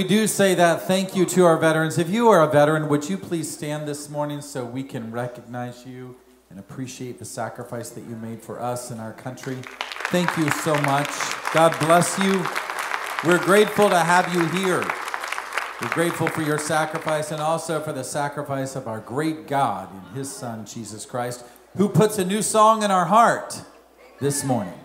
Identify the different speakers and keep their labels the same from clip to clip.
Speaker 1: we do say that thank you to our veterans. If you are a veteran, would you please stand this morning so we can recognize you and appreciate the sacrifice that you made for us and our country? Thank you so much. God bless you. We're grateful to have you here. We're grateful for your sacrifice and also for the sacrifice of our great God and His Son, Jesus Christ, who puts a new song in our heart this morning.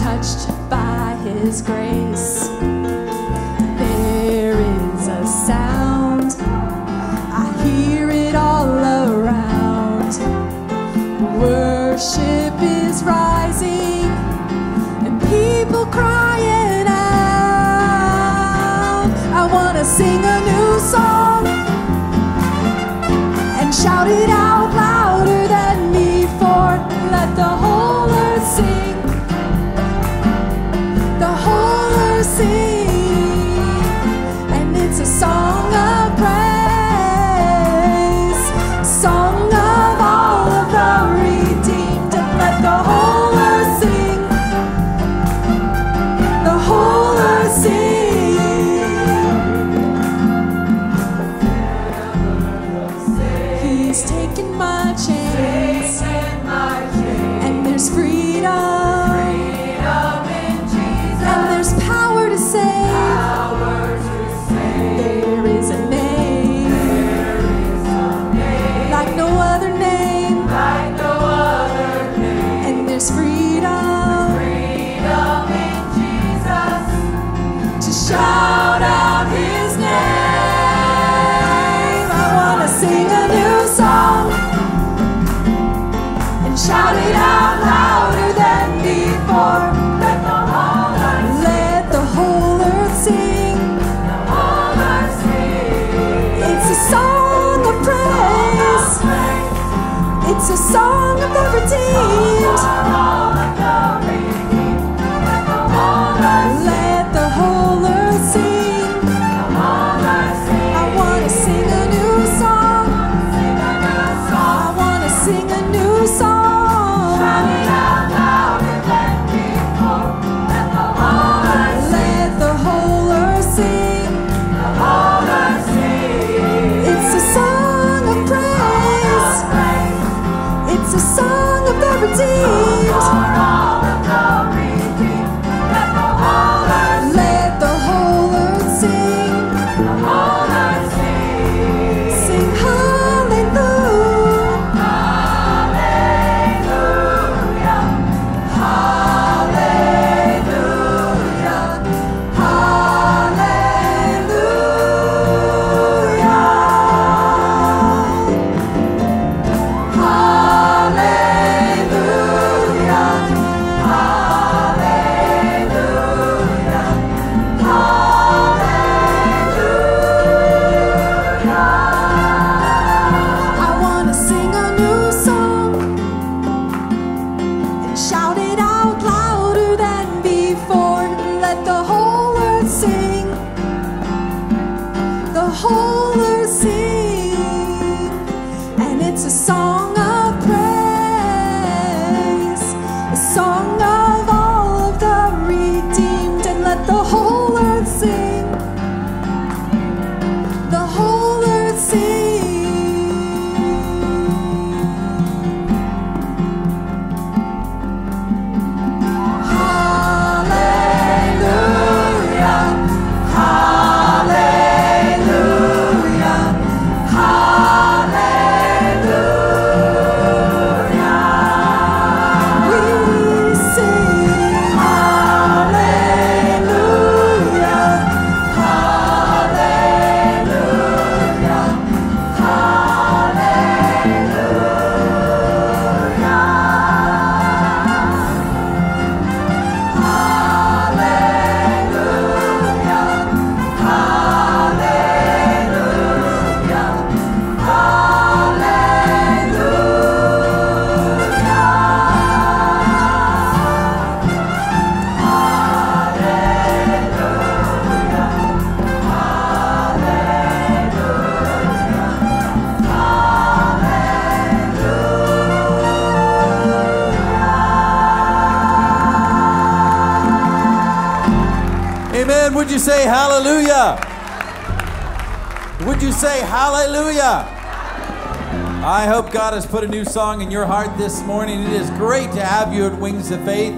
Speaker 2: Touched by His grace. There is a sound, I hear it all around. Worship is rising and people crying out. I want to sing a new song and shout it out song of
Speaker 1: say hallelujah? Would you say hallelujah? I hope God has put a new song in your heart this morning. It is great to have you at Wings of Faith.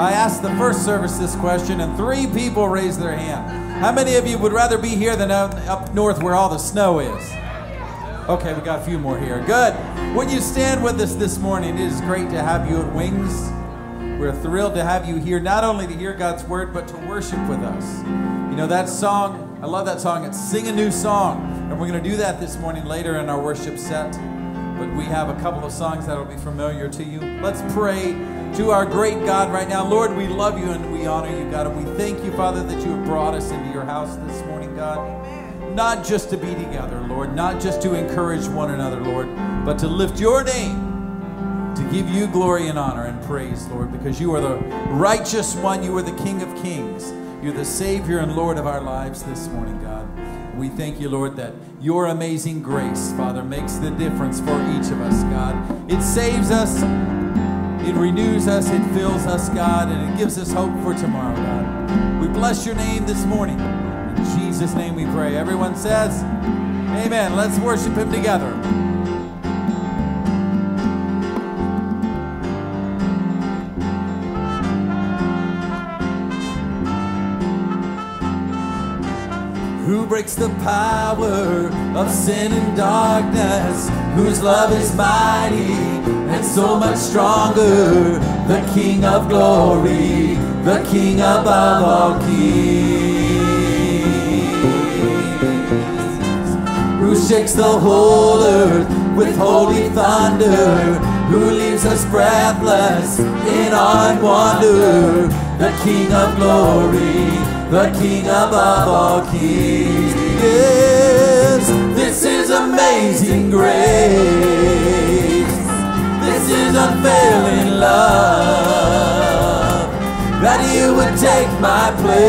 Speaker 1: I asked the first service this question, and three people raised their hand. How many of you would rather be here than up, up north where all the snow is? Okay, we got a few more here. Good. Would you stand with us this morning? It is great to have you at Wings. We're thrilled to have you here, not only to hear God's word, but to worship with us. You know, that song, I love that song. It's Sing a New Song. And we're going to do that this morning later in our worship set. But we have a couple of songs that will be familiar to you. Let's pray to our great God right now. Lord, we love you and we honor you, God. And we thank you, Father, that you have brought us into your house this morning, God not just to be together, Lord, not just to encourage one another, Lord, but to lift your name, to give you glory and honor and praise, Lord, because you are the righteous one. You are the King. You're the Savior and Lord of our lives this morning, God. We thank you, Lord, that your amazing grace, Father, makes the difference for each of us, God. It saves us, it renews us, it fills us, God, and it gives us hope for tomorrow, God. We bless your name this morning. In Jesus' name we pray. Everyone says, Amen. Let's worship him together. Who breaks the power of sin and darkness? Whose love is mighty and so much stronger? The King of glory, the King above all kings. Who shakes the whole earth with holy thunder? Who leaves us breathless in awe and wonder? The King of glory, the King above all kings. This is amazing grace. This is unfailing love. That you would take my place.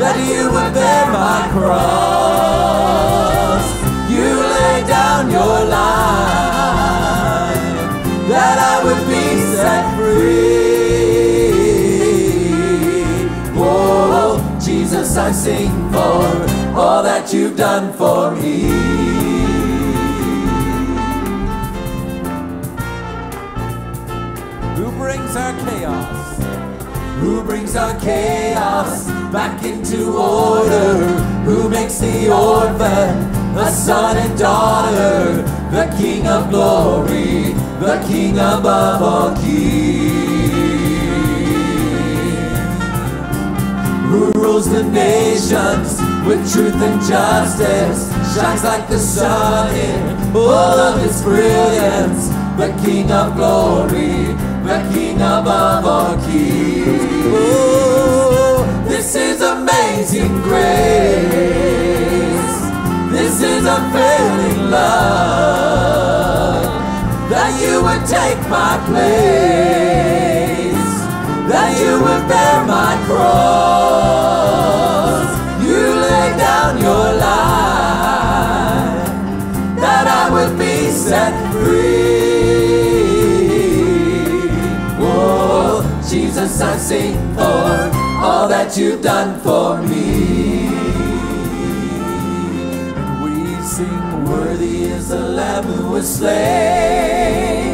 Speaker 1: That you would bear my cross. You lay down your life. I sing for all that you've done for me. Who brings our chaos? Who brings our chaos back into order? Who makes the orphan a son and daughter? The King of glory, the King above all kings rules the nations with truth and justice, shines like the sun in all of his brilliance. The King of glory, the King above all kings. Oh, this is amazing grace. This is unfailing love that you would take my place, that you would bear my cross. You lay down your life, that I would be set free. Oh, Jesus, I sing for all that you've done for me. And we sing, Worthy is the Lamb who was slain.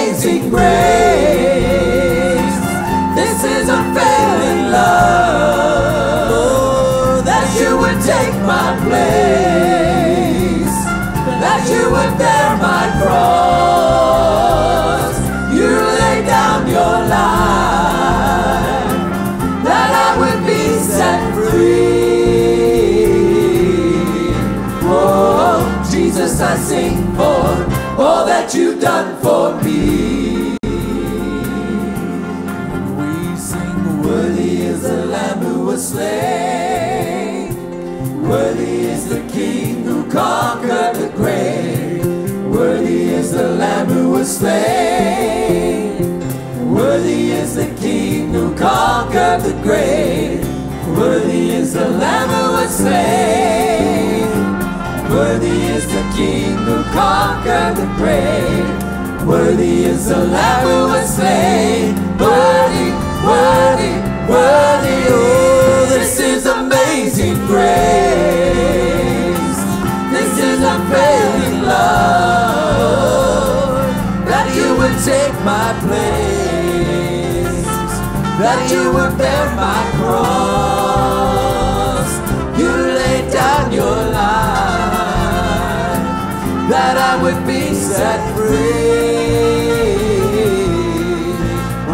Speaker 1: Amazing grace. This is unfailing love. Oh, that you would take my place. That you would bear my cross. You lay down your life. That I would be set free. Oh, Jesus, I sing for all that you've done for me. Slain. Worthy is the King who conquered the grave. Worthy is the Lamb who was slain. Worthy is the King who conquered the grave. Worthy is the Lamb who was slain. Worthy, worthy, worthy. Oh, this is amazing grace. This is unfailing love. Take my place. That you would bear my cross. You laid down your life. That I would be set free.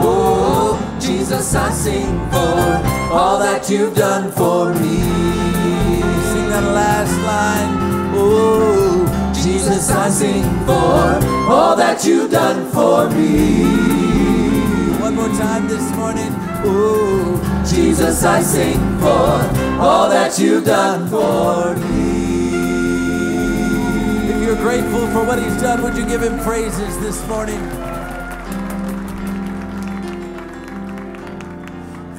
Speaker 1: Oh, Jesus, I sing for all that you've done for me. Sing that last line. Oh, Jesus, I sing for all that you've done for me. One more time this morning. Oh, Jesus, I sing for all that you've done for me. If you're grateful for what he's done, would you give him praises this morning?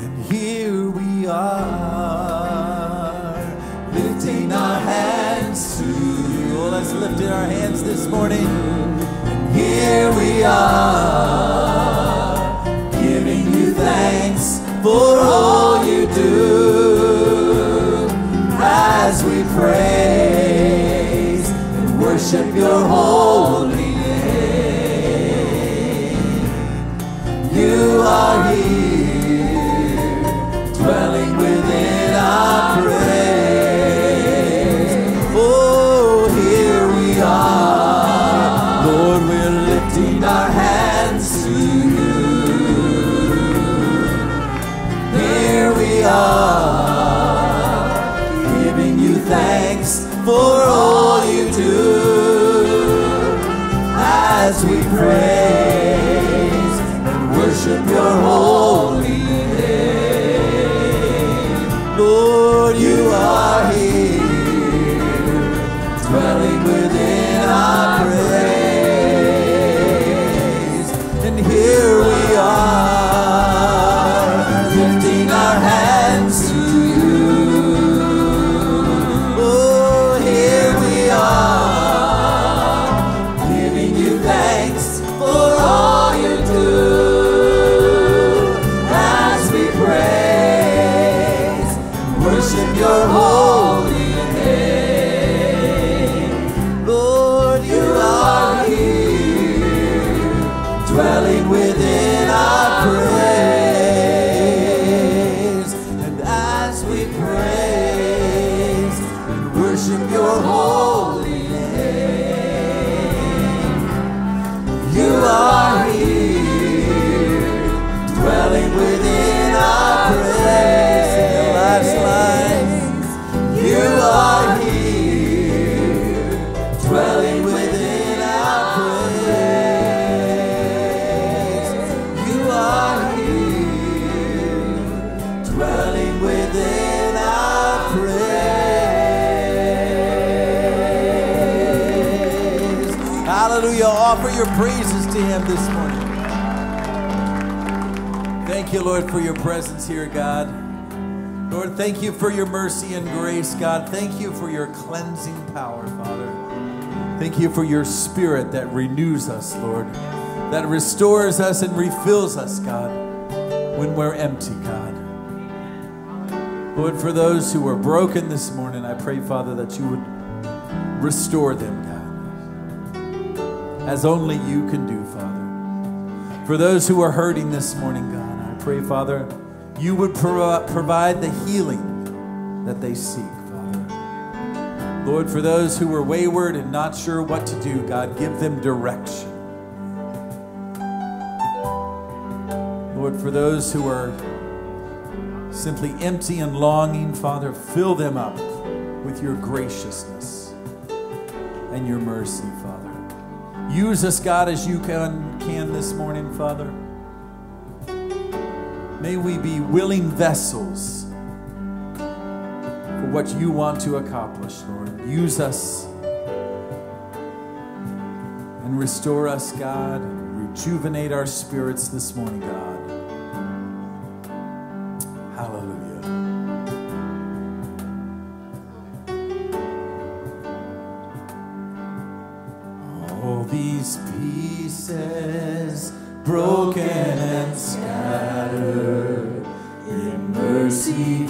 Speaker 1: And here we are, lifting our hands you. Oh, let's lift our hands this morning. And here we are, giving you thanks for all you do. As we praise and worship your holy name, you are here, to Him this morning. Thank you, Lord, for your presence here, God. Lord, thank you for your mercy and grace, God. Thank you for your cleansing power, Father. Thank you for your spirit that renews us, Lord, that restores us and refills us, God, when we're empty, God. Lord, for those who are broken this morning, I pray, Father, that you would restore them, God, as only you can do. For those who are hurting this morning, God, I pray, Father, you would pro- provide the healing that they seek, Father. Lord, for those who are wayward and not sure what to do, God, give them direction. Lord, for those who are simply empty and longing, Father, fill them up with your graciousness and your mercy, Father. Use us, God, as you can, can this morning, Father. May we be willing vessels
Speaker 2: for what you want to accomplish, Lord. Use us and restore us, God. Rejuvenate our spirits this morning, God. pieces, broken and scattered in mercy.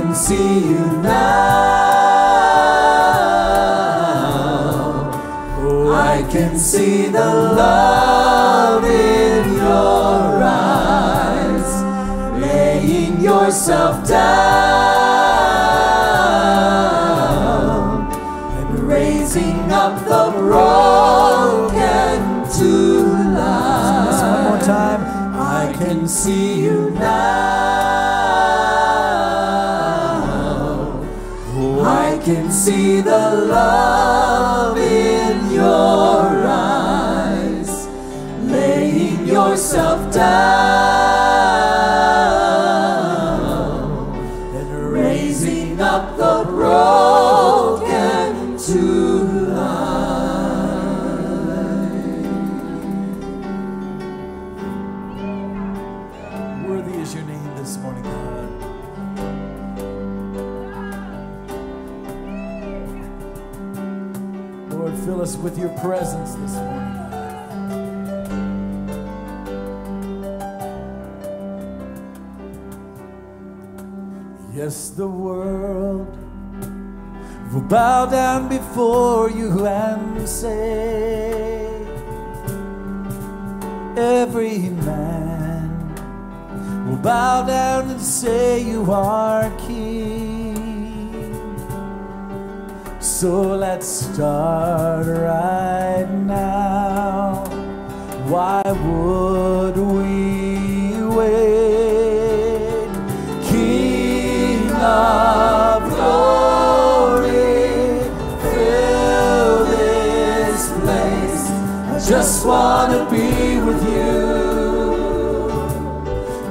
Speaker 2: can see you now. Oh, I can see the love in your eyes, laying yourself down and raising up the broken to life. One more time. I can see. can see the love. bow down before you and say, Every man will bow down and say, You are king. So let's start right now. Why would we wait? King of just want to be with you.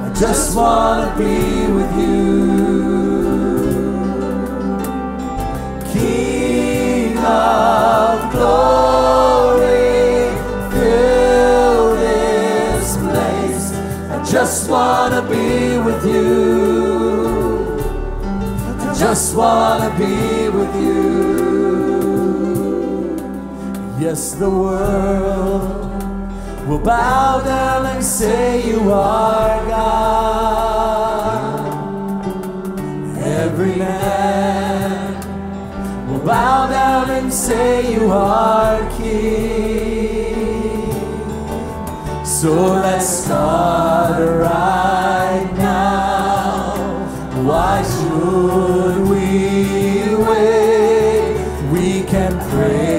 Speaker 2: I just want to be with you. King of glory, fill this place. I just want to be with you. I just want to be with you. Yes, the world will bow down and say you are God. Every man will bow down and say you are King. So let's start right now. Why should we wait? We can praise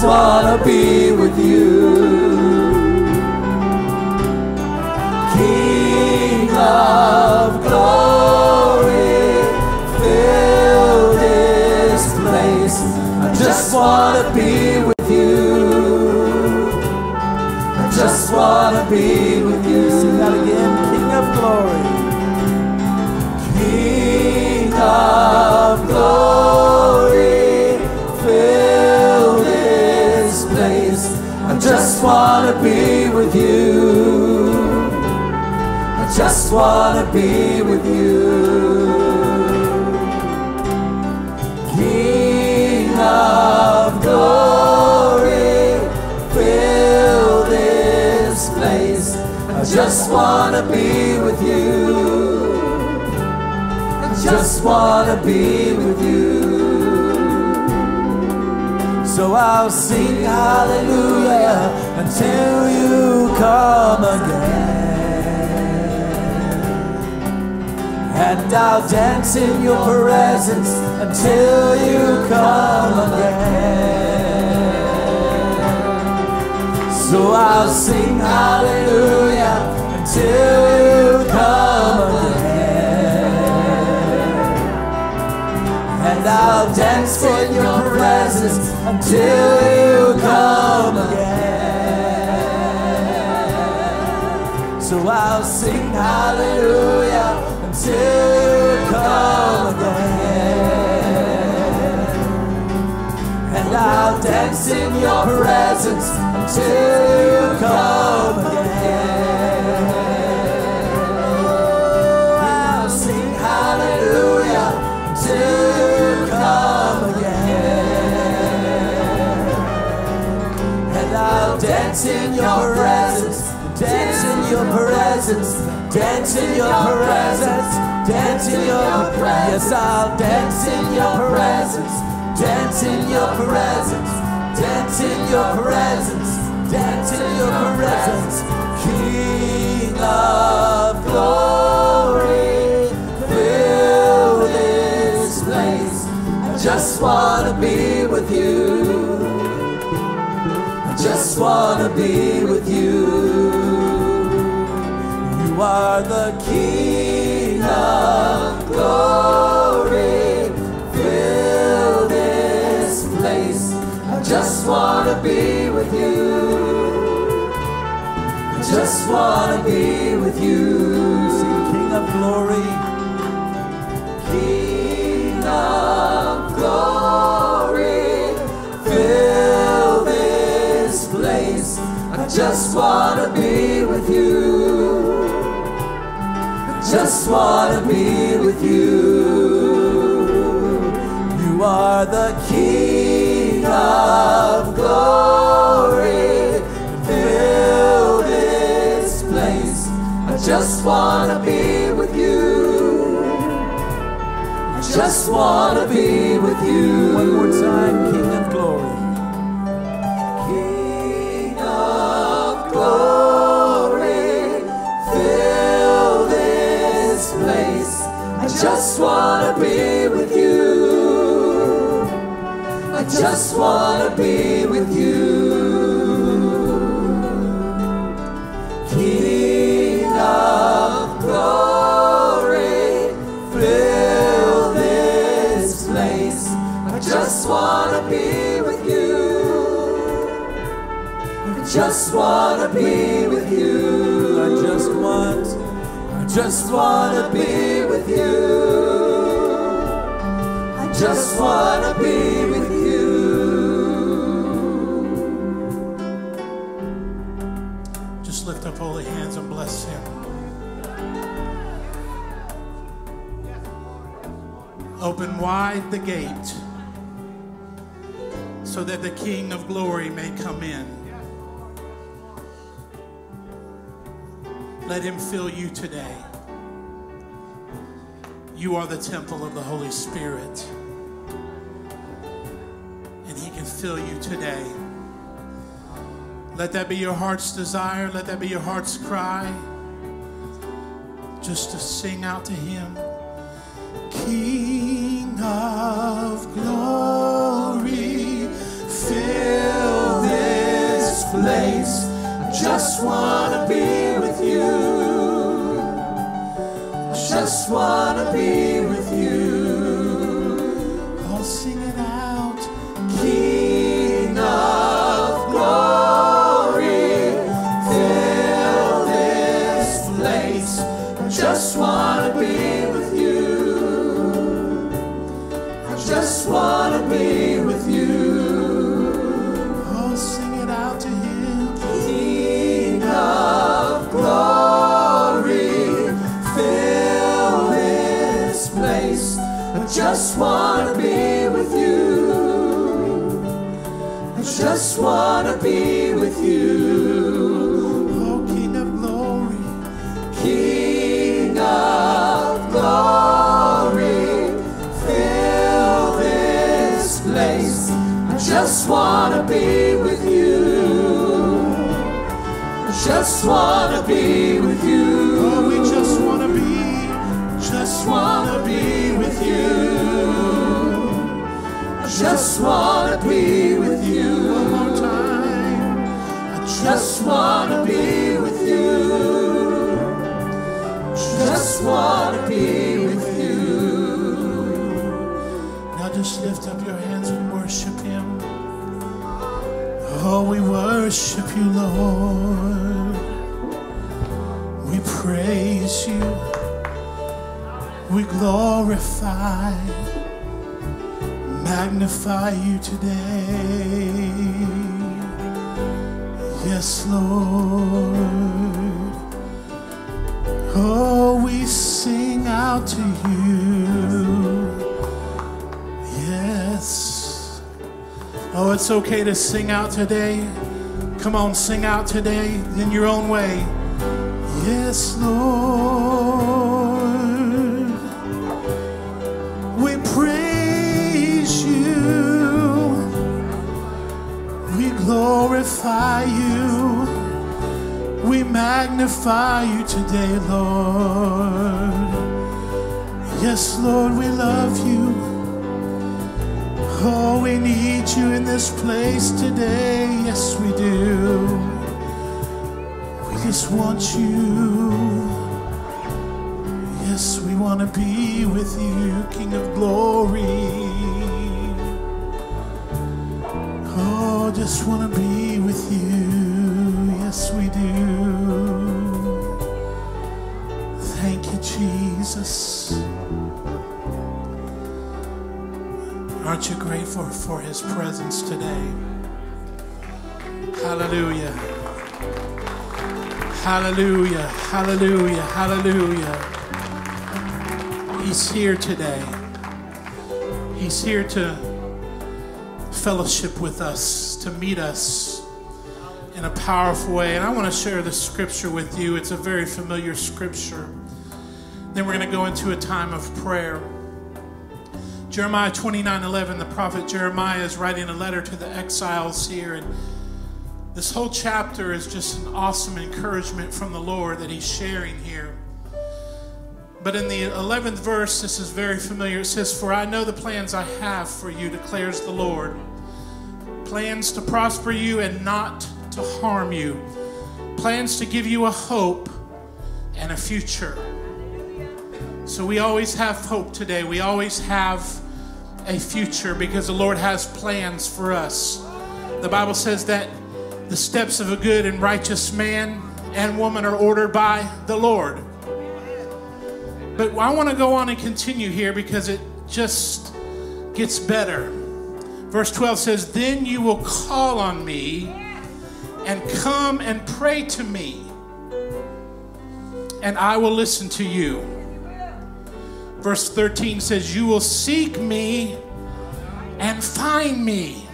Speaker 2: just want to be just want to be with you. King of glory, fill this place. I just want to be with you. I just want to be with you. So I'll sing hallelujah until you come again. And I'll dance in your presence until you come again. So I'll sing hallelujah until you come again. And I'll dance in your presence until you come again. So I'll sing hallelujah come again. And I'll dance in your presence until you come again. I'll sing hallelujah until you come again. And I'll dance in your presence, dance in your presence, dance in your presence, dance in your presence. Yes, I'll dance in your presence, dance in your presence, dance in your presence, dance in your presence. King of glory, fill this place. I just want to be with you. I just want to be with you. You are the King of glory. Fill this place. I just want to be with you. I just want to be with you. King of glory. King of glory, fill this place. I just want to be with you. Just want to be with you. You are the King of glory. Fill this place. I just wanna be with you. I just wanna be with you.
Speaker 1: One more time, King
Speaker 2: just wanna be with you. I just wanna be with you. King of glory, fill this place. I just wanna be with you. I just wanna be with you.
Speaker 1: I just want,
Speaker 2: I just wanna be with you. I just wanna be with you.
Speaker 3: Just lift up holy hands and bless him. Open wide the gate so that the King of glory may come in. Let him fill you today. You are the temple of the Holy Spirit, and he can fill you today. Let that be your heart's desire. Let that be your heart's cry. Just to sing out to Him. King of glory, fill this place.
Speaker 2: I just wanna be just wanna be I just wanna be with you. I just wanna be with you.
Speaker 3: Oh, King of glory.
Speaker 2: King of glory, fill this place. I just wanna be with you. I just wanna be
Speaker 3: just
Speaker 2: wanna be with you.
Speaker 3: one more time. I
Speaker 2: Just wanna be with you. Just wanna be with you.
Speaker 3: Now just lift up your hands and worship Him. Oh, we worship you, Lord. We praise you. We glorify, magnify you today. Yes, Lord. Oh, we sing out to you. Yes. Oh, it's okay to sing out today. Come on, sing out today in your own way. Yes, Lord. Magnify you today, Lord. Yes, Lord, we love you. Oh, we need you in this place today. Yes, we do. We just want you. Yes, we want to be with you, King of glory. Oh, just want to be with you. Yes, we do. Jesus. Aren't you grateful for his presence today? Hallelujah. Hallelujah. Hallelujah. Hallelujah. He's here today. He's here to fellowship with us, to meet us in a powerful way. And I want to share this scripture with you. It's a very familiar scripture. Then we're going to go into a time of prayer. Jeremiah 29 11, the prophet Jeremiah is writing a letter to the exiles here. And this whole chapter is just an awesome encouragement from the Lord that he's sharing here. But in the 11th verse, this is very familiar. It says, For I know the plans I have for you, declares the Lord. Plans to prosper you and not to harm you. Plans to give you a hope and a future. So we always have hope today. We always have a future because the Lord has plans for us. The Bible says that the steps of a good and righteous man and woman are ordered by the Lord. But I want to go on and continue here because it just gets better. Verse 12 says, Then you will call on me and come and pray to me, and I will listen to you. Verse 13 says, You will seek me and find me.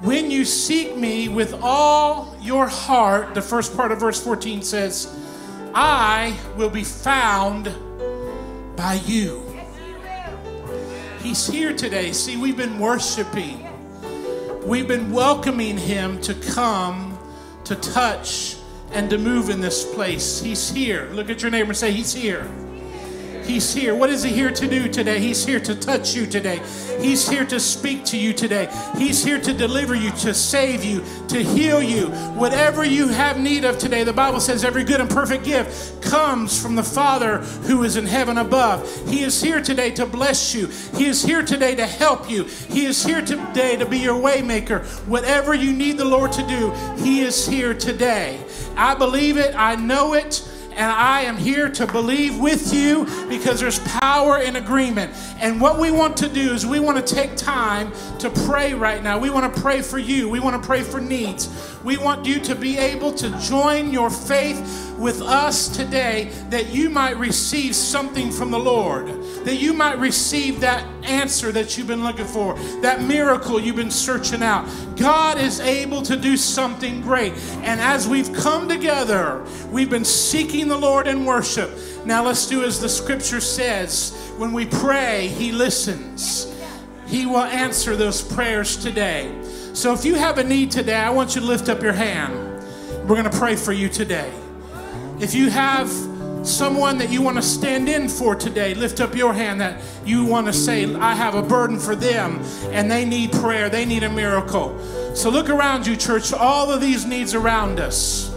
Speaker 3: When you seek me with all your heart, the first part of verse 14 says, I will be found by you. He's here today. See, we've been worshiping, we've been welcoming Him to come, to touch, and to move in this place. He's here. Look at your neighbor and say, He's here. He's here. What is He here to do today? He's here to touch you today. He's here to speak to you today. He's here to deliver you, to save you, to heal you. Whatever you have need of today, the Bible says every good and perfect gift comes from the Father who is in heaven above. He is here today to bless you. He is here today to help you. He is here today to be your waymaker. Whatever you need the Lord to do, He is here today. I believe it. I know it. And I am here to believe with you because there's power in agreement. And what we want to do is we want to take time to pray right now. We want to pray for you. We want to pray for needs. We want you to be able to join your faith with us today that you might receive something from the Lord, that you might receive that answer that you've been looking for, that miracle you've been searching out. God is able to do something great. And as we've come together, we've been seeking the Lord in worship. Now let's do as the scripture says when we pray, He listens. He will answer those prayers today. So if you have a need today, I want you to lift up your hand. We're going to pray for you today. If you have someone that you want to stand in for today, lift up your hand that you want to say, I have a burden for them and they need prayer, they need a miracle. So look around you, church, all of these needs around us.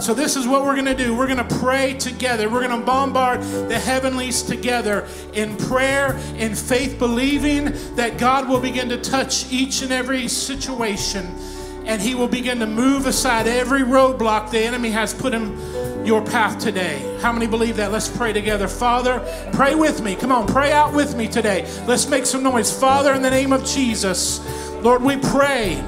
Speaker 3: So, this is what we're going to do. We're going to pray together. We're going to bombard the heavenlies together in prayer, in faith, believing that God will begin to touch each and every situation and He will begin to move aside every roadblock the enemy has put in your path today. How many believe that? Let's pray together. Father, pray with me. Come on, pray out with me today. Let's make some noise. Father, in the name of Jesus, Lord, we pray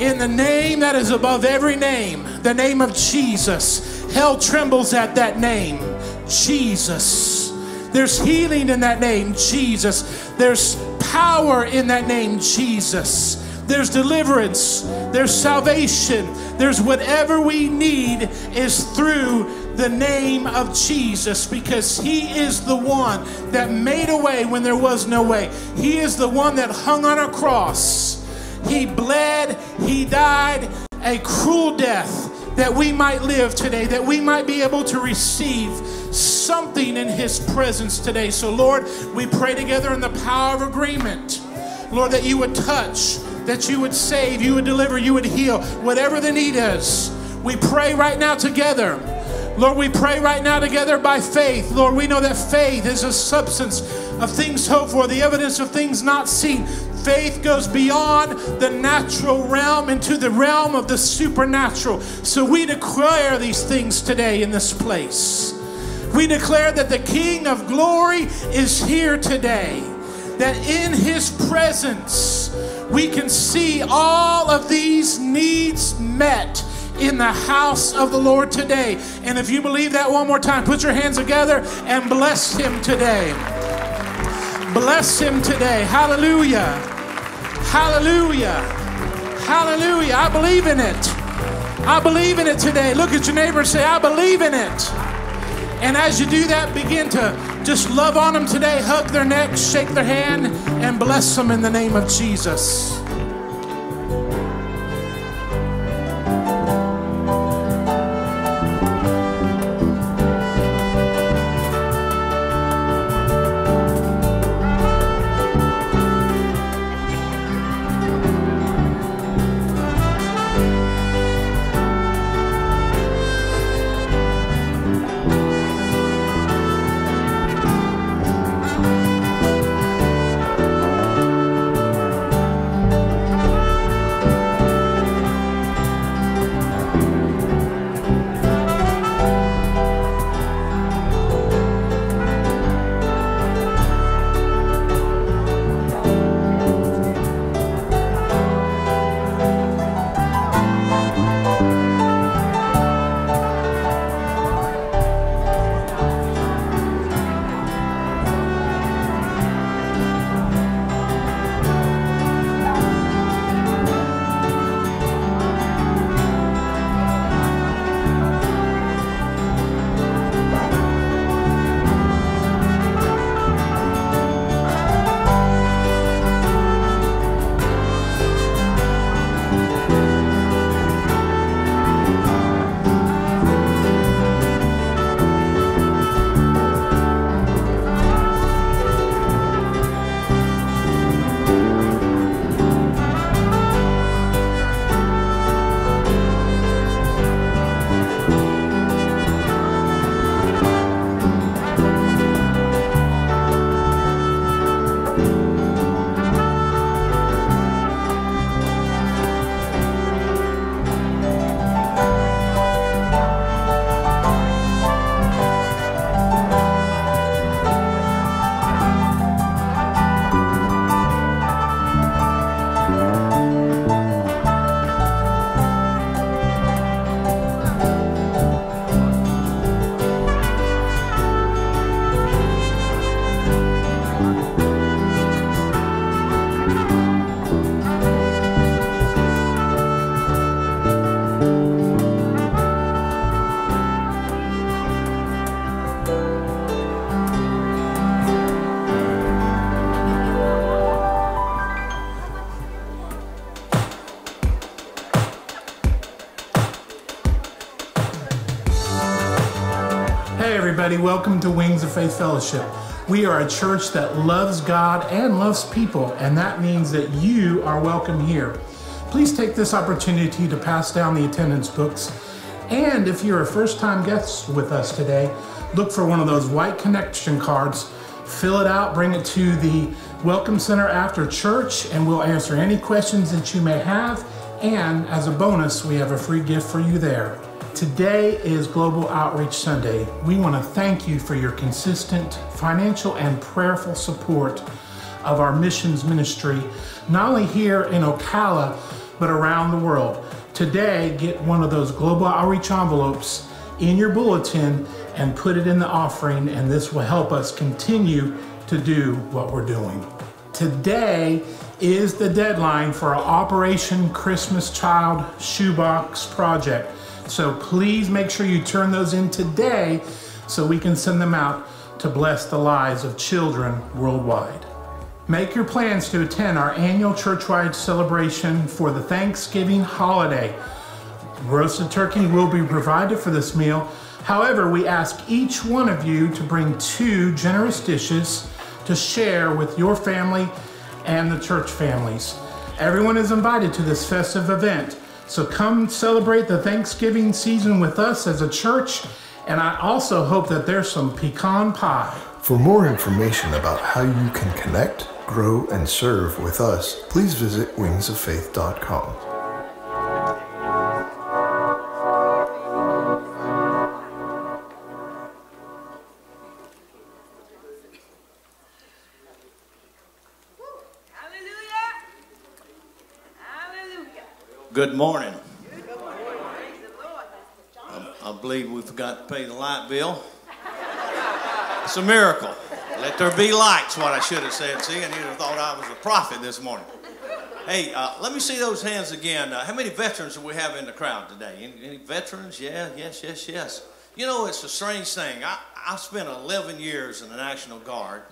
Speaker 3: in the name that is above every name, the name of Jesus. Hell trembles at that name, Jesus. There's healing in that name, Jesus. There's power in that name, Jesus. There's deliverance, there's salvation, there's whatever we need is through the name of Jesus because He is the one that made a way when there was no way. He is the one that hung on a cross he bled, He died a cruel death that we might live today, that we might be able to receive something in His presence today. So, Lord, we pray together in the power of agreement. Lord, that you would touch, that you would save, you would deliver, you would heal, whatever the need is. We pray right now together. Lord, we pray right now together by faith. Lord, we know that faith is a substance of things hoped for, the evidence of things not seen. Faith goes beyond the natural realm into the realm of the supernatural. So we declare these things today in this place. We declare that the King of glory is here today, that in his presence we can see all of these needs met in the house of the Lord today. And if you believe that one more time, put your hands together and bless him today. Bless him today. Hallelujah. Hallelujah. Hallelujah. I believe in it. I believe in it today. Look at your neighbor and say, I believe in it. And as you do that, begin to just love on them today, hug their neck, shake their hand, and bless them in the name of Jesus. Everybody, welcome to Wings of Faith Fellowship. We are a church that loves God and loves people, and that means that you are welcome here. Please take this opportunity to pass down the attendance books. And if you're a first time guest with us today, look for one of those white connection cards, fill it out, bring it to the Welcome Center after church, and we'll answer any questions that you may have. And as a bonus, we have a free gift for you there. Today is Global Outreach Sunday. We want to thank you for your consistent financial and prayerful support of our missions ministry, not only here in Ocala, but around the world. Today, get one of those Global Outreach envelopes in your bulletin and put it in the offering, and this will help us continue to do what we're doing. Today is the deadline for our Operation Christmas Child Shoebox project. So please make sure you turn those in today so we can send them out to bless the lives of children worldwide. Make your plans to attend our annual churchwide celebration for the Thanksgiving holiday. Roasted turkey will be provided for this meal. However, we ask each one of you to bring two generous dishes to share with your family and the church families. Everyone is invited to this festive event. So come celebrate the Thanksgiving season with us as a church. And I also hope that there's some pecan pie.
Speaker 4: For more information about how you can connect, grow, and serve with us, please visit wingsoffaith.com.
Speaker 5: Hallelujah.
Speaker 6: Good morning. I, I believe we forgot to pay the light bill. It's a miracle. Let there be lights, what I should have said. See, and you'd have thought I was a prophet this morning. Hey, uh, let me see those hands again. Uh, how many veterans do we have in the crowd today? Any, any veterans? Yeah, yes, yes, yes. You know, it's a strange thing. I, I spent 11 years in the National Guard,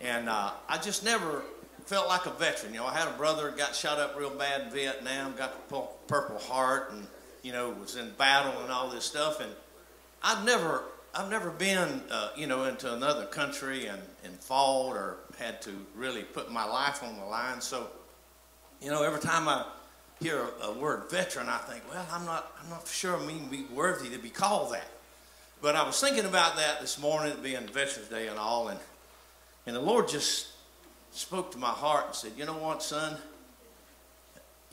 Speaker 6: and uh, I just never felt like a veteran. You know, I had a brother that got shot up real bad in Vietnam, got the Purple Heart, and you know was in battle and all this stuff. And I've never, I've never been, uh, you know, into another country and, and fought or had to really put my life on the line. So, you know, every time I hear a, a word veteran, I think, well, I'm not, I'm not sure I'm even be worthy to be called that. But I was thinking about that this morning, being Veterans Day and all, and and the Lord just spoke to my heart and said, You know what, son?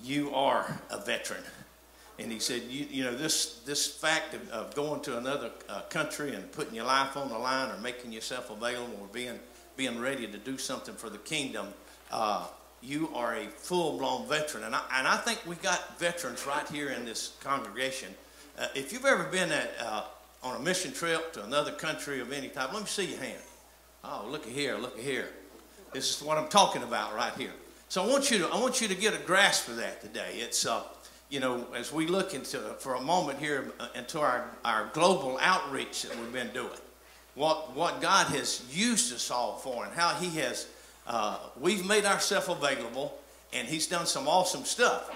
Speaker 6: You are a veteran. And he said, You, you know, this, this fact of, of going to another uh, country and putting your life on the line or making yourself available or being, being ready to do something for the kingdom, uh, you are a full blown veteran. And I, and I think we got veterans right here in this congregation. Uh, if you've ever been at, uh, on a mission trip to another country of any type, let me see your hand. Oh, look at here, look at here. This is what I'm talking about right here. So I want you to I want you to get a grasp of that today. It's uh, you know as we look into for a moment here uh, into our our global outreach that we've been doing, what what God has used us all for, and how He has uh, we've made ourselves available, and He's done some awesome stuff.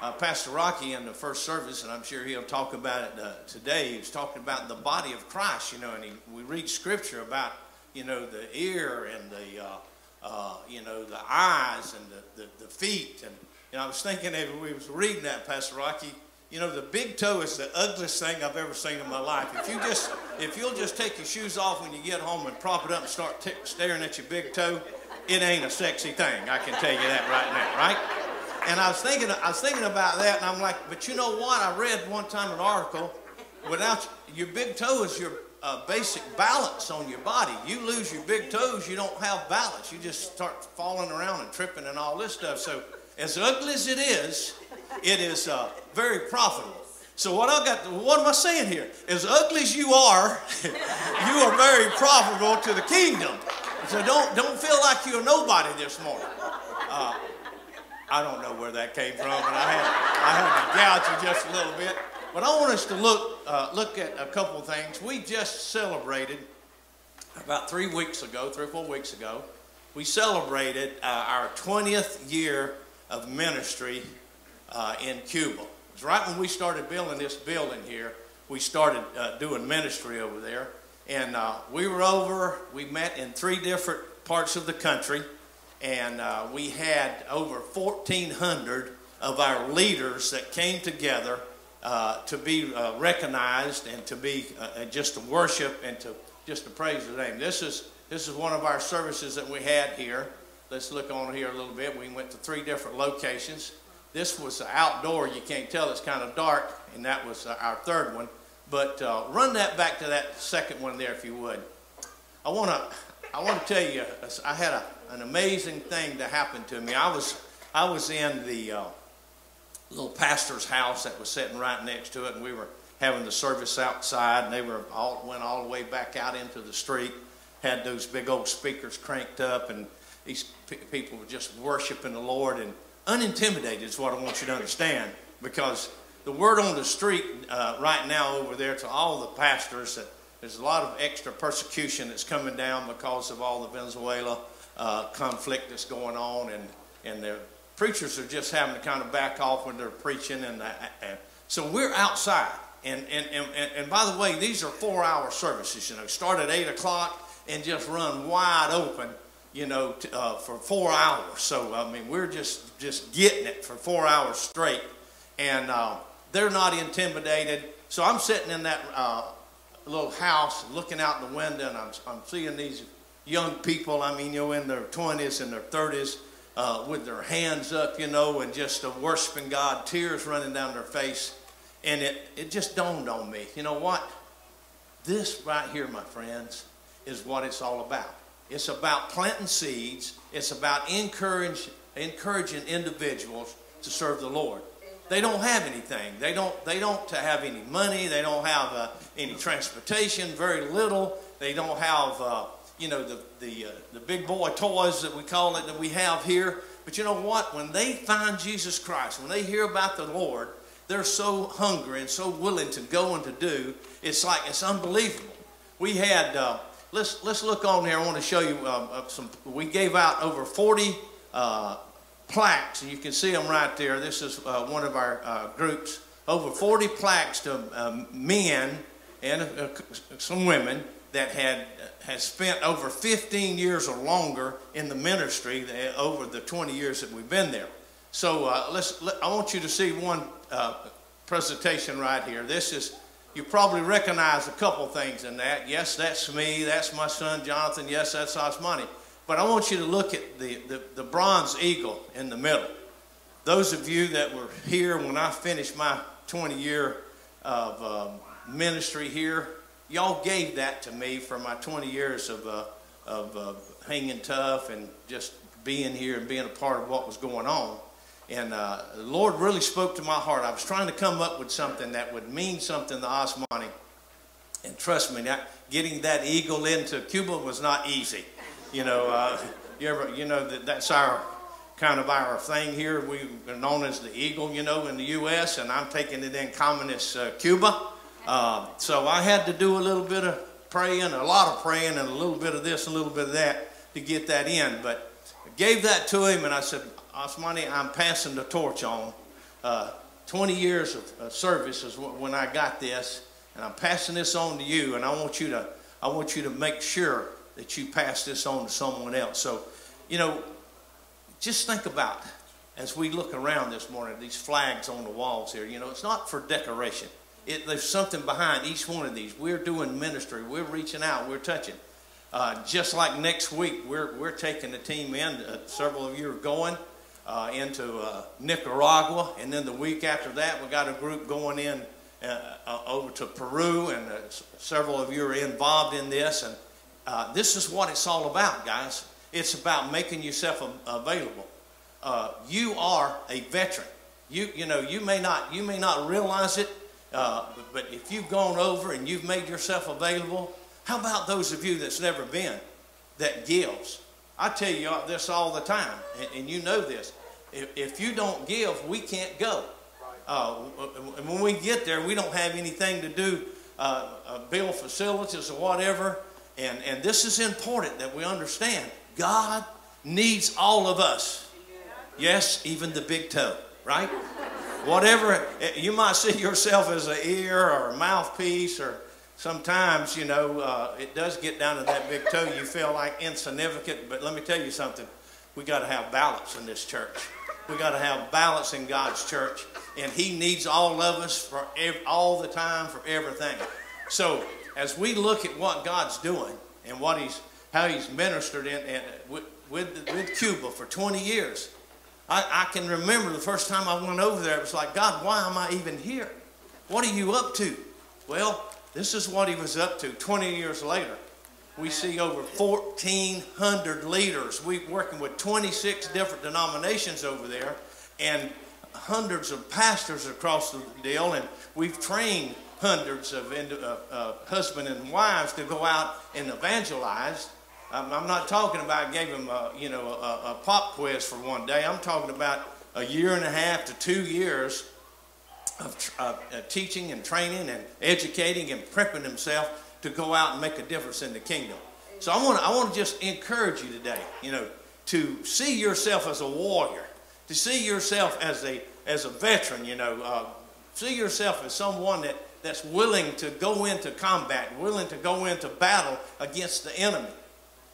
Speaker 6: Uh, Pastor Rocky in the first service, and I'm sure he'll talk about it uh, today. He was talking about the body of Christ, you know, and he, we read scripture about you know the ear and the uh, uh, you know, the eyes and the, the, the feet. And you know, I was thinking as we was reading that, Pastor Rocky, you know, the big toe is the ugliest thing I've ever seen in my life. If you just, if you'll just take your shoes off when you get home and prop it up and start t- staring at your big toe, it ain't a sexy thing. I can tell you that right now, right? And I was thinking, I was thinking about that, and I'm like, but you know what? I read one time an article. Without your big toe is your uh, basic balance on your body. You lose your big toes, you don't have balance. You just start falling around and tripping and all this stuff. So, as ugly as it is, it is uh, very profitable. So what I got, what am I saying here? As ugly as you are, you are very profitable to the kingdom. So don't don't feel like you're nobody this morning. Uh, I don't know where that came from, but I had I had to gouge you just a little bit. But I want us to look, uh, look at a couple of things. We just celebrated about three weeks ago, three or four weeks ago, we celebrated uh, our 20th year of ministry uh, in Cuba. It was right when we started building this building here, we started uh, doing ministry over there. And uh, we were over, we met in three different parts of the country, and uh, we had over 1,400 of our leaders that came together uh, to be uh, recognized and to be uh, just to worship and to just to praise His name. This is this is one of our services that we had here. Let's look on here a little bit. We went to three different locations. This was outdoor. You can't tell it's kind of dark, and that was uh, our third one. But run that back to that second one there, if you would. I want to I want to tell you, I had a, an amazing thing to happen to me. I was I was in the uh, little pastor's house that was sitting right next to it, and we were having the service outside, and they were all went all the way back out into the street, had those big old speakers cranked up, and these people were just worshiping the Lord and unintimidated is what I want you to understand, because the word on the street uh, right now over there to all the pastors that there's a lot of extra persecution that's coming down because of all the Venezuela uh, conflict that's going on, and and the preachers are just having to kind of back off when they're preaching, and, and so we're outside. And, and, and, and by the way, these are four hour services, you know, start at 8 o'clock and just run wide open, you know, to, uh, for four hours. So, I mean, we're just, just getting it for four hours straight. And uh, they're not intimidated. So I'm sitting in that uh, little house looking out the window and I'm, I'm seeing these young people, I mean, you know, in their 20s and their 30s uh, with their hands up, you know, and just uh, worshiping God, tears running down their face. And it, it just dawned on me, you know what? This right here, my friends, is what it's all about. It's about planting seeds. It's about encourage, encouraging individuals to serve the Lord. They don't have anything. They don't. They don't have any money. They don't have uh, any transportation. Very little. They don't have, uh, you know, the the uh, the big boy toys that we call it that we have here. But you know what? When they find Jesus Christ, when they hear about the Lord, they're so hungry and so willing to go and to do. It's like it's unbelievable. We had uh, let's let's look on here. I want to show you uh, uh, some. We gave out over 40 uh, plaques, and you can see them right there. This is uh, one of our uh, groups. Over 40 plaques to um, men and some women that had has spent over 15 years or longer in the ministry uh, over the 20 years that we've been there. So uh, let's. Let, I want you to see one uh, presentation right here. This is. You probably recognize a couple things in that. Yes, that's me. That's my son Jonathan. Yes, that's Osmani. But I want you to look at the, the, the bronze eagle in the middle. Those of you that were here when I finished my 20 year of um, ministry here, y'all gave that to me for my 20 years of, uh, of uh, hanging tough and just being here and being a part of what was going on. And uh, the Lord really spoke to my heart. I was trying to come up with something that would mean something to Osmani. And trust me, that, getting that eagle into Cuba was not easy. You know, uh, you ever, you know that that's our kind of our thing here. We're known as the eagle, you know, in the U.S. And I'm taking it in communist uh, Cuba. Uh, so I had to do a little bit of praying, a lot of praying, and a little bit of this, a little bit of that to get that in. But I gave that to him, and I said, Osmani, I'm passing the torch on. Uh, 20 years of service is when I got this, and I'm passing this on to you, and I want you to, I want you to make sure that you pass this on to someone else. So, you know, just think about as we look around this morning, these flags on the walls here. You know, it's not for decoration. It, there's something behind each one of these. We're doing ministry. We're reaching out. We're touching. Uh, just like next week, we're, we're taking the team in. Uh, several of you are going uh, into uh, Nicaragua. And then the week after that, we got a group going in uh, uh, over to Peru. And several of you are involved in this. And this is what it's all about, guys. It's about making yourself available. you are a veteran. You, you know, you may not, you may not realize it, uh, but if you've gone over and you've made yourself available, how about those of you that's never been that gives? I tell you this all the time, and, and you know this. If, if, you don't give, we can't go. Uh, when we get there, we don't have anything to do, uh, uh, build facilities or whatever. And, and this is important that we understand. God needs all of us. Yes, even the big toe, right? Whatever, you might see yourself as an ear or a mouthpiece, or sometimes, you know, uh, it does get down to that big toe. You feel like insignificant, but let me tell you something. We got to have balance in this church. We got to have balance in God's church, and He needs all of us for all the time for everything. So, as we look at what God's doing and what He's how He's ministered in, in with, with, with Cuba for 20 years, I, I can remember the first time I went over there, it was like, God, why am I even here? What are you up to? Well, this is what he was up to 20 years later. We see over 1,400 leaders. We're working with 26 different denominations over there and hundreds of pastors across the deal. And we've trained hundreds of uh, uh, husband and wives to go out and evangelize I'm, I'm not talking about gave him a, you know a, a pop quiz for one day. I'm talking about a year and a half to two years of uh, teaching and training and educating and prepping himself to go out and make a difference in the kingdom. So I want to I want to just encourage you today, you know, to see yourself as a warrior, to see yourself as a as a veteran, you know, uh, see yourself as someone that that's willing to go into combat, willing to go into battle against the enemy.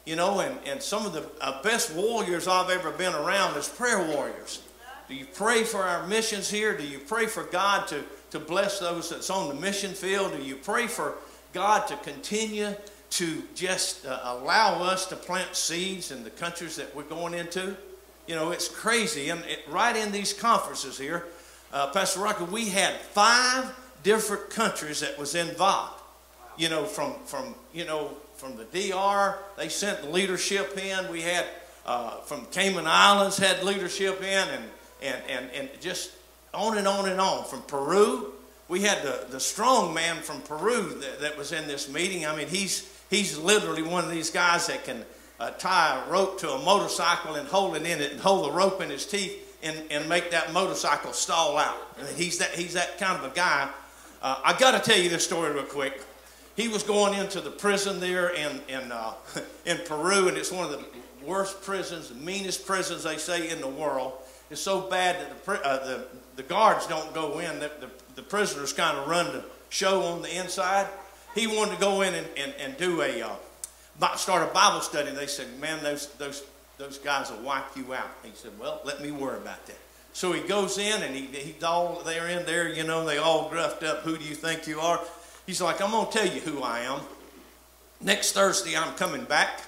Speaker 6: You know, and, and some of the uh, best warriors I've ever been around is prayer warriors. Do you pray for our missions here? Do you pray for God to, to bless those that's on the mission field? Do you pray for God to continue to just uh, allow us to plant seeds in the countries that we're going into? You know, it's crazy. And it, right in these conferences here, uh, Pastor Rocky, we had five different countries that was involved. You know, from, from you know, from the DR, they sent leadership in. We had uh, from Cayman Islands had leadership in, and, and, and, and just on and on and on. From Peru, we had the, the strong man from Peru that, that was in this meeting. I mean, he's, he's literally one of these guys that can, uh, tie a rope to a motorcycle and hold it in it and hold the rope in his teeth and, and make that motorcycle stall out. And he's that he's that kind of a guy. Uh, I got to tell you this story real quick. He was going into the prison there in in uh, in Peru, and it's one of the worst prisons, the meanest prisons they say in the world. It's so bad that the uh, the, the guards don't go in. The, the, the prisoners kind of run the show on the inside. He wanted to go in and, and, and do a uh, start a Bible study. And they said, "Man, those those those guys will wipe you out." He said, "Well, let me worry about that." So he goes in and he, he's all they're in there, you know, they all gruffed up. Who do you think you are? He's like, I'm gonna tell you who I am. Next Thursday, I'm coming back,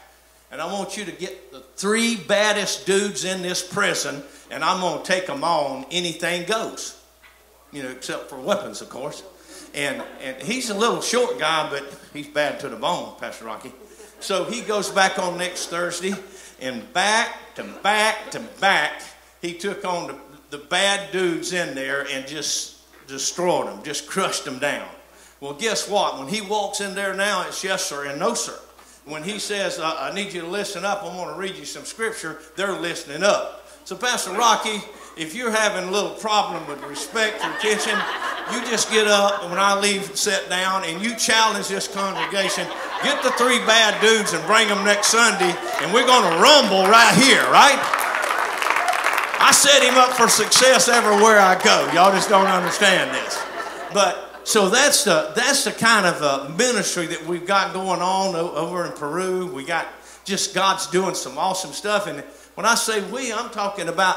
Speaker 6: and I want you to get the three baddest dudes in this prison, and I'm gonna take them on. Anything goes, you know, except for weapons, of course. And and he's a little short guy, but he's bad to the bone, Pastor Rocky. So he goes back on next Thursday, and back to back to back, he took on the, the bad dudes in there and just destroyed them, just crushed them down. Well, guess what? When he walks in there now, it's yes, sir, and no, sir. When he says, uh, I need you to listen up, I'm going to read you some scripture, they're listening up. So, Pastor Rocky, if you're having a little problem with respect or attention, you just get up and when I leave, sit down, and you challenge this congregation. Get the three bad dudes and bring them next Sunday, and we're going to rumble right here, right? I set him up for success everywhere I go. Y'all just don't understand this. But so that's the that's the kind of uh, ministry that we've got going on over in Peru. We got just God's doing some awesome stuff. And when I say we, I'm talking about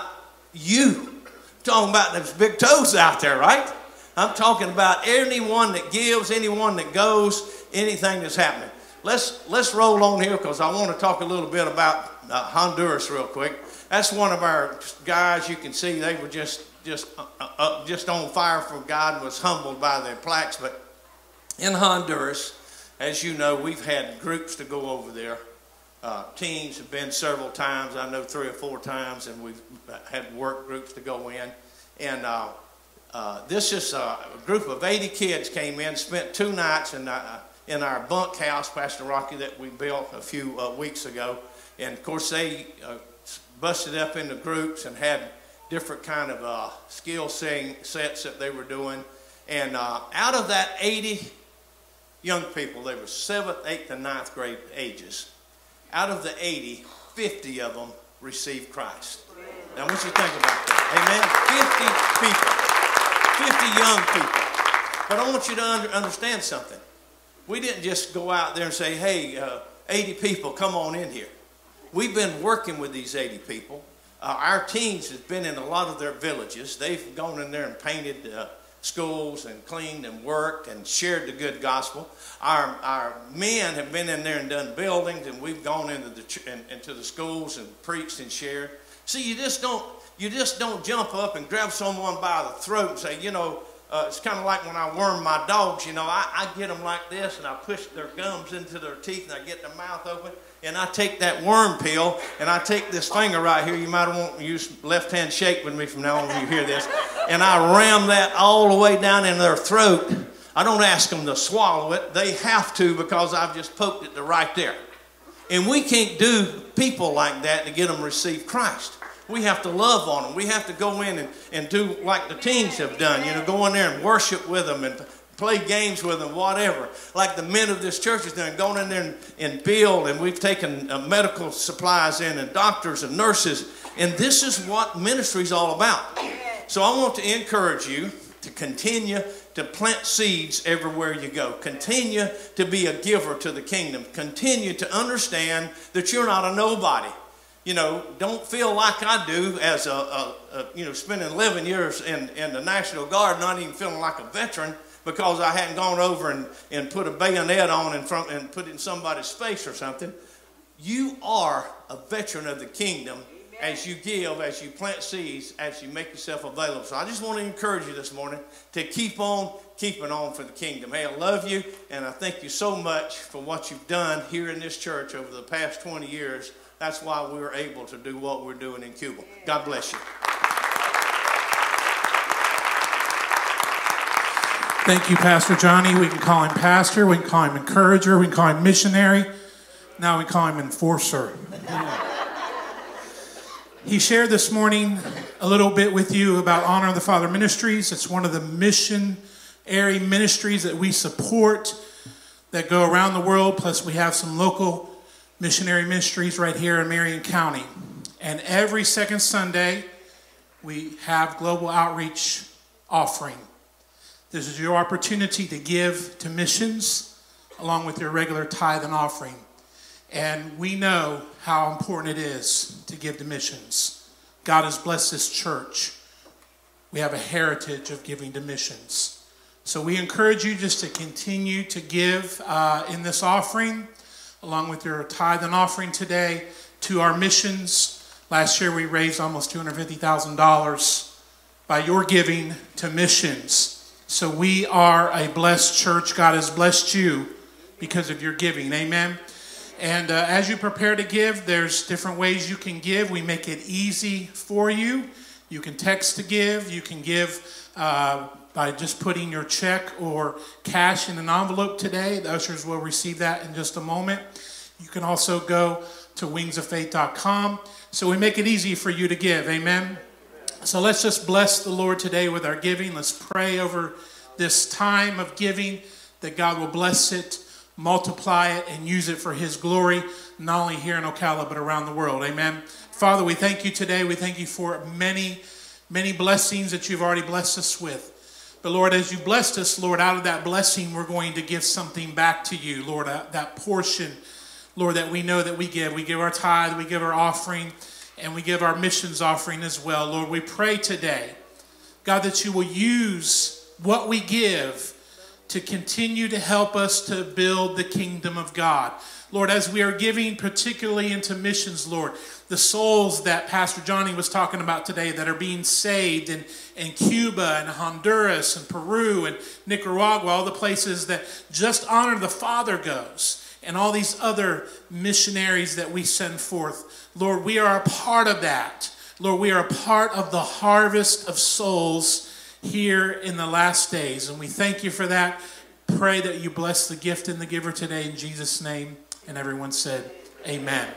Speaker 6: you. I'm talking about those big toes out there, right? I'm talking about anyone that gives, anyone that goes, anything that's happening. Let's let's roll on here because I want to talk a little bit about uh, Honduras real quick. That's one of our guys. You can see they were just just uh, uh, just on fire for God was humbled by their plaques. But in Honduras, as you know, we've had groups to go over there. Uh, teams have been several times. I know three or four times, and we've had work groups to go in. And uh, uh, this is a group of 80 kids came in, spent two nights in, uh, in our bunk house, Pastor Rocky, that we built a few uh, weeks ago. And of course, they uh, busted up into groups and had different kind of uh, skill sets that they were doing. And uh, out of that 80 young people, they were seventh, eighth, and ninth grade ages. Out of the 80, 50 of them received Christ. Now, what you think about that? Amen. 50 people, 50 young people. But I want you to under, understand something. We didn't just go out there and say, hey, uh, 80 people, come on in here. We've been working with these 80 people. Uh, our teams have been in a lot of their villages. They've gone in there and painted uh, schools and cleaned and worked and shared the good gospel. Our, our men have been in there and done buildings, and we've gone into the, in, into the schools and preached and shared. See, you just don't you just don't jump up and grab someone by the throat and say, you know, uh, it's kind of like when I worm my dogs, you know, I, I get them like this and I push their gums into their teeth and I get their mouth open and I take that worm pill and I take this finger right here. You might want to use left hand shake with me from now on when you hear this. And I ram that all the way down in their throat. I don't ask them to swallow it. They have to because I've just poked it to right there. And we can't do people like that to get them to receive Christ. We have to love on them. We have to go in and, and do like the teens have done, you know, go in there and worship with them and play games with them, whatever. Like the men of this church is doing, going in there and, and build, and we've taken uh, medical supplies in, and doctors and nurses. And this is what ministry is all about. So I want to encourage you to continue to plant seeds everywhere you go. Continue to be a giver to the kingdom. Continue to understand that you're not a nobody. You know, don't feel like I do as a, a, a you know, spending 11 years in, in the National Guard, not even feeling like a veteran because I hadn't gone over and, and put a bayonet on in front and put it in somebody's face or something. You are a veteran of the kingdom as you give, as you plant seeds, as you make yourself available. So I just want to encourage you this morning to keep on keeping on for the kingdom. Hey, I love you, and I thank you so much for what you've done here in this church over the past 20 years. That's why we were able to do what we're doing in Cuba. God bless you.
Speaker 3: Thank you, Pastor Johnny. We can call him pastor, we can call him encourager, we can call him missionary. Now we call him Enforcer. he shared this morning a little bit with you about Honor of the Father Ministries. It's one of the missionary ministries that we support that go around the world. Plus, we have some local missionary ministries right here in Marion County. And every second Sunday, we have global outreach offering. This is your opportunity to give to missions along with your regular tithe and offering. And we know how important it is to give to missions. God has blessed this church. We have a heritage of giving to missions. So we encourage you just to continue to give uh, in this offering, along with your tithe and offering today, to our missions. Last year we raised almost $250,000 by your giving to missions. So we are a blessed church. God has blessed you because of your giving. Amen. And uh, as you prepare to give, there's different ways you can give. We make it easy for you. You can text to give. You can give uh, by just putting your check or cash in an envelope today. The ushers will receive that in just a moment. You can also go to wingsoffaith.com. So we make it easy for you to give. Amen. So let's just bless the Lord today with our giving. Let's pray over this time of giving that God will bless it multiply it, and use it for His glory, not only here in Ocala, but around the world. Amen. Father, we thank you today. We thank you for many, many blessings that you've already blessed us with. But Lord, as you blessed us, Lord, out of that blessing, we're going to give something back to you, Lord, uh, that portion, Lord, that we know that we give. We give our tithe, we give our offering, and we give our missions offering as well. Lord, we pray today, God, that you will use what we give to continue to help us to build the kingdom of God. Lord, as we are giving particularly into missions, Lord, the souls that Pastor Johnny was talking about today that are being saved in, in Cuba and Honduras and Peru and Nicaragua, all the places that just honor the Father goes, and all these other missionaries that we send forth. Lord, we are a part of that. Lord, we are a part of the harvest of souls here in the last days. And we thank you for that. Pray that you bless the gift and the giver today in Jesus' name. And everyone said, Amen.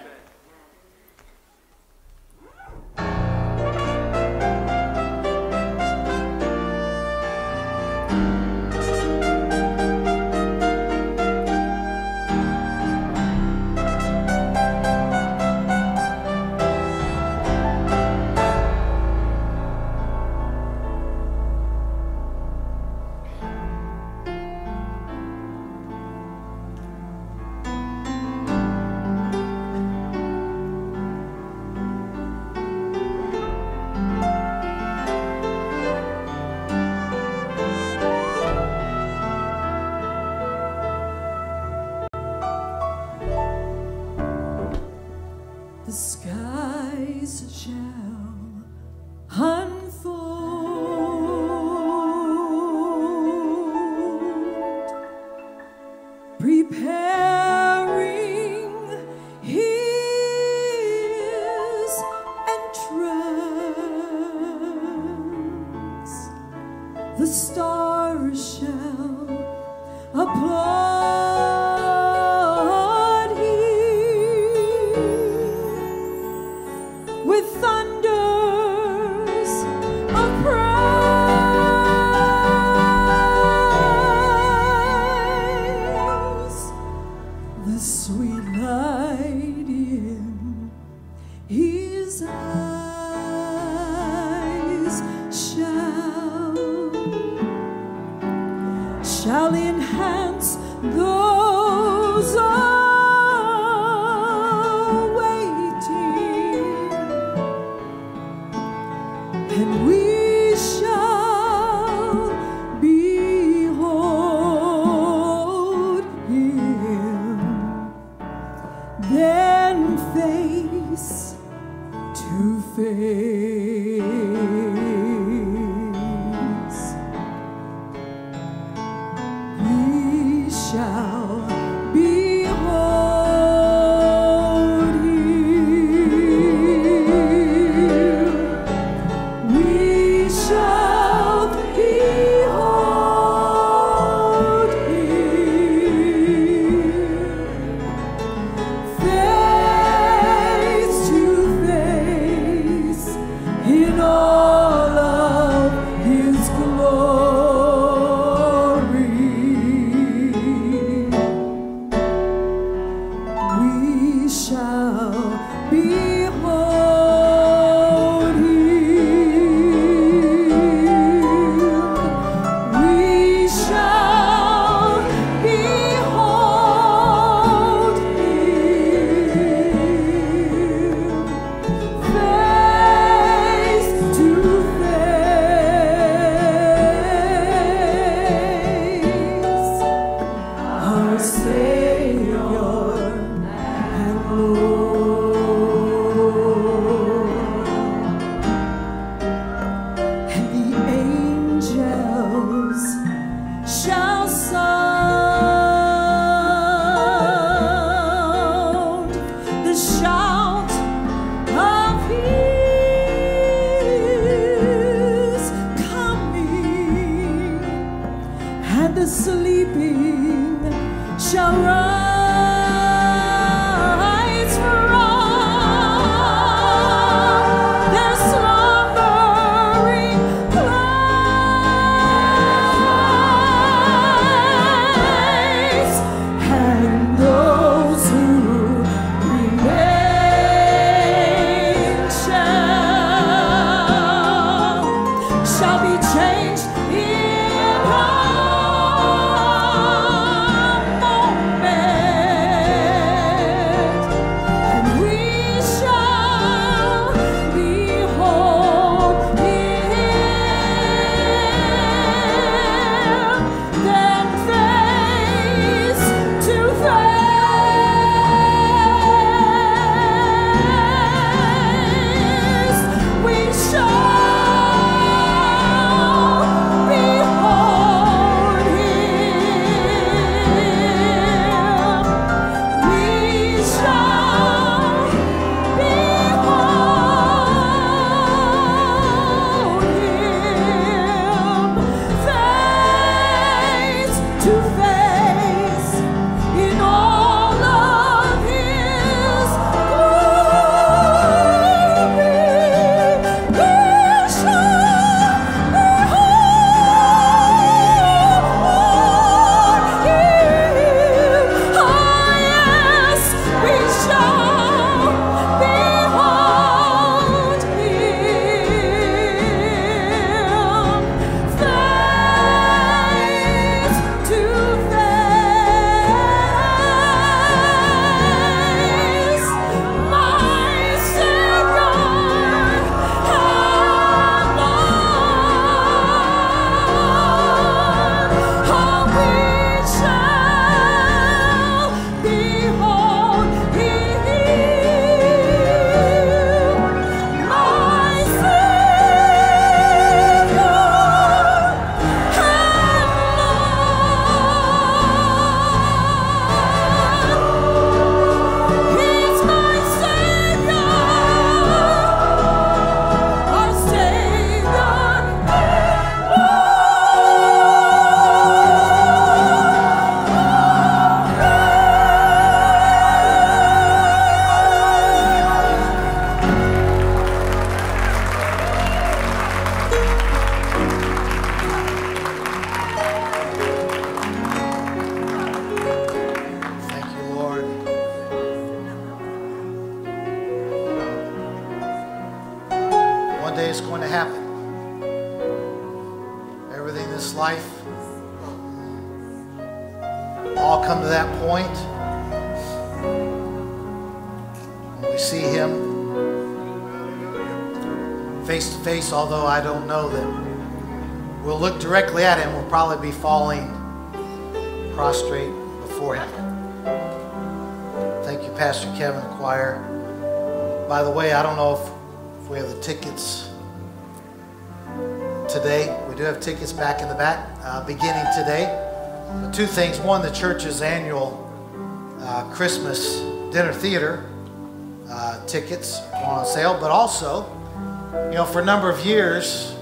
Speaker 5: Today. We do have tickets back in the back, uh, beginning today. But two things. One, the church's annual uh, Christmas dinner theater uh, tickets are on sale. But also, you know, for a number of years,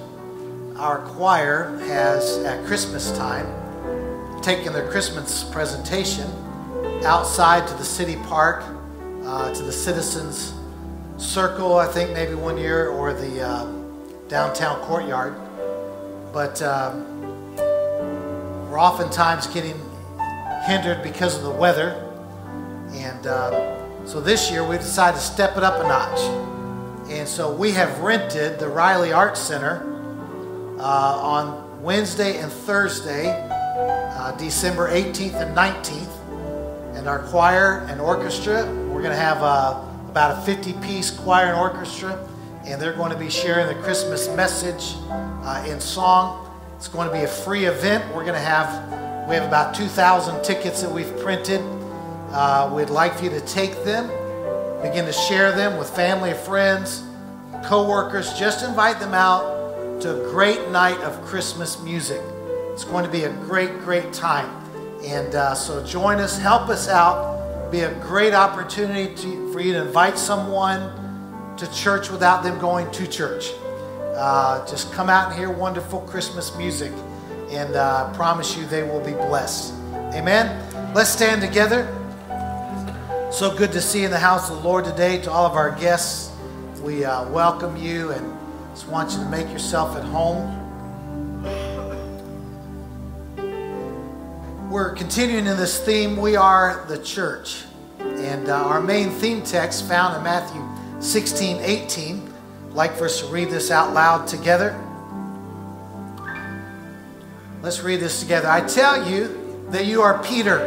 Speaker 5: our choir has, at Christmas time, taken their Christmas presentation outside to the city park, uh, to the citizens circle, I think maybe one year, or the uh, downtown courtyard. But um, we're oftentimes getting hindered because of the weather. And uh, so this year we decided to step it up a notch. And so we have rented the Riley Arts Center uh, on Wednesday and Thursday, uh, December 18th and 19th. And our choir and orchestra, we're going to have uh, about a 50 piece choir and orchestra, and they're going to be sharing the Christmas message uh, in song. It's going to be a free event. We're going to have, we have about 2,000 tickets that we've printed. Uh, we'd like for you to take them begin to share them with family, friends, co-workers. Just invite them out to a great night of Christmas music. It's going to be a great, great time. And uh, so join us, help us out. Be a great opportunity to, for you to invite someone to church without them going to church. Uh, just come out and hear wonderful Christmas music, and uh, I promise you they will be blessed. Amen. Let's stand together. So good to see you in the house of the Lord today. To all of our guests, we uh, welcome you and just want you to make yourself at home. We're continuing in this theme. We are the church. And uh, our main theme text found in Matthew 16 18. I'd like for us to read this out loud together. Let's read this together. I tell you that you are Peter,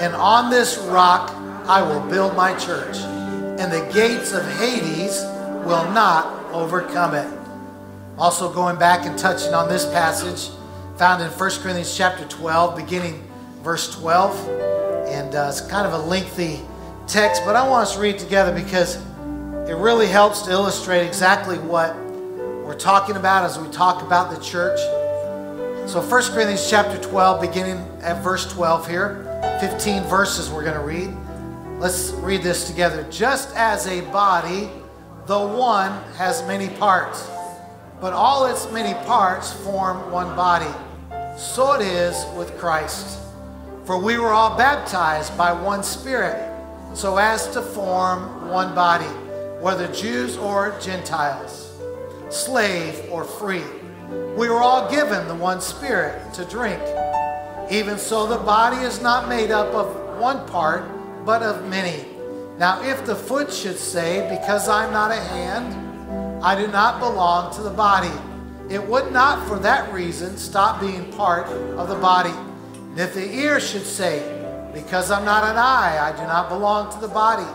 Speaker 5: and on this rock I will build my church, and the gates of Hades will not overcome it. Also, going back and touching on this passage found in 1 Corinthians chapter 12, beginning verse 12. And uh, it's kind of a lengthy text, but I want us to read together because it really helps to illustrate exactly what we're talking about as we talk about the church. So 1 Corinthians chapter 12, beginning at verse 12 here, 15 verses we're going to read. Let's read this together. Just as a body, the one has many parts, but all its many parts form one body. So it is with Christ. For we were all baptized by one Spirit, so as to form one body, whether Jews or Gentiles, slave or free. We were all given the one Spirit to drink. Even so, the body is not made up of one part, but of many. Now, if the foot should say, Because I'm not a hand, I do not belong to the body, it would not for that reason stop being part of the body. And if the ear should say, Because I'm not an eye, I do not belong to the body,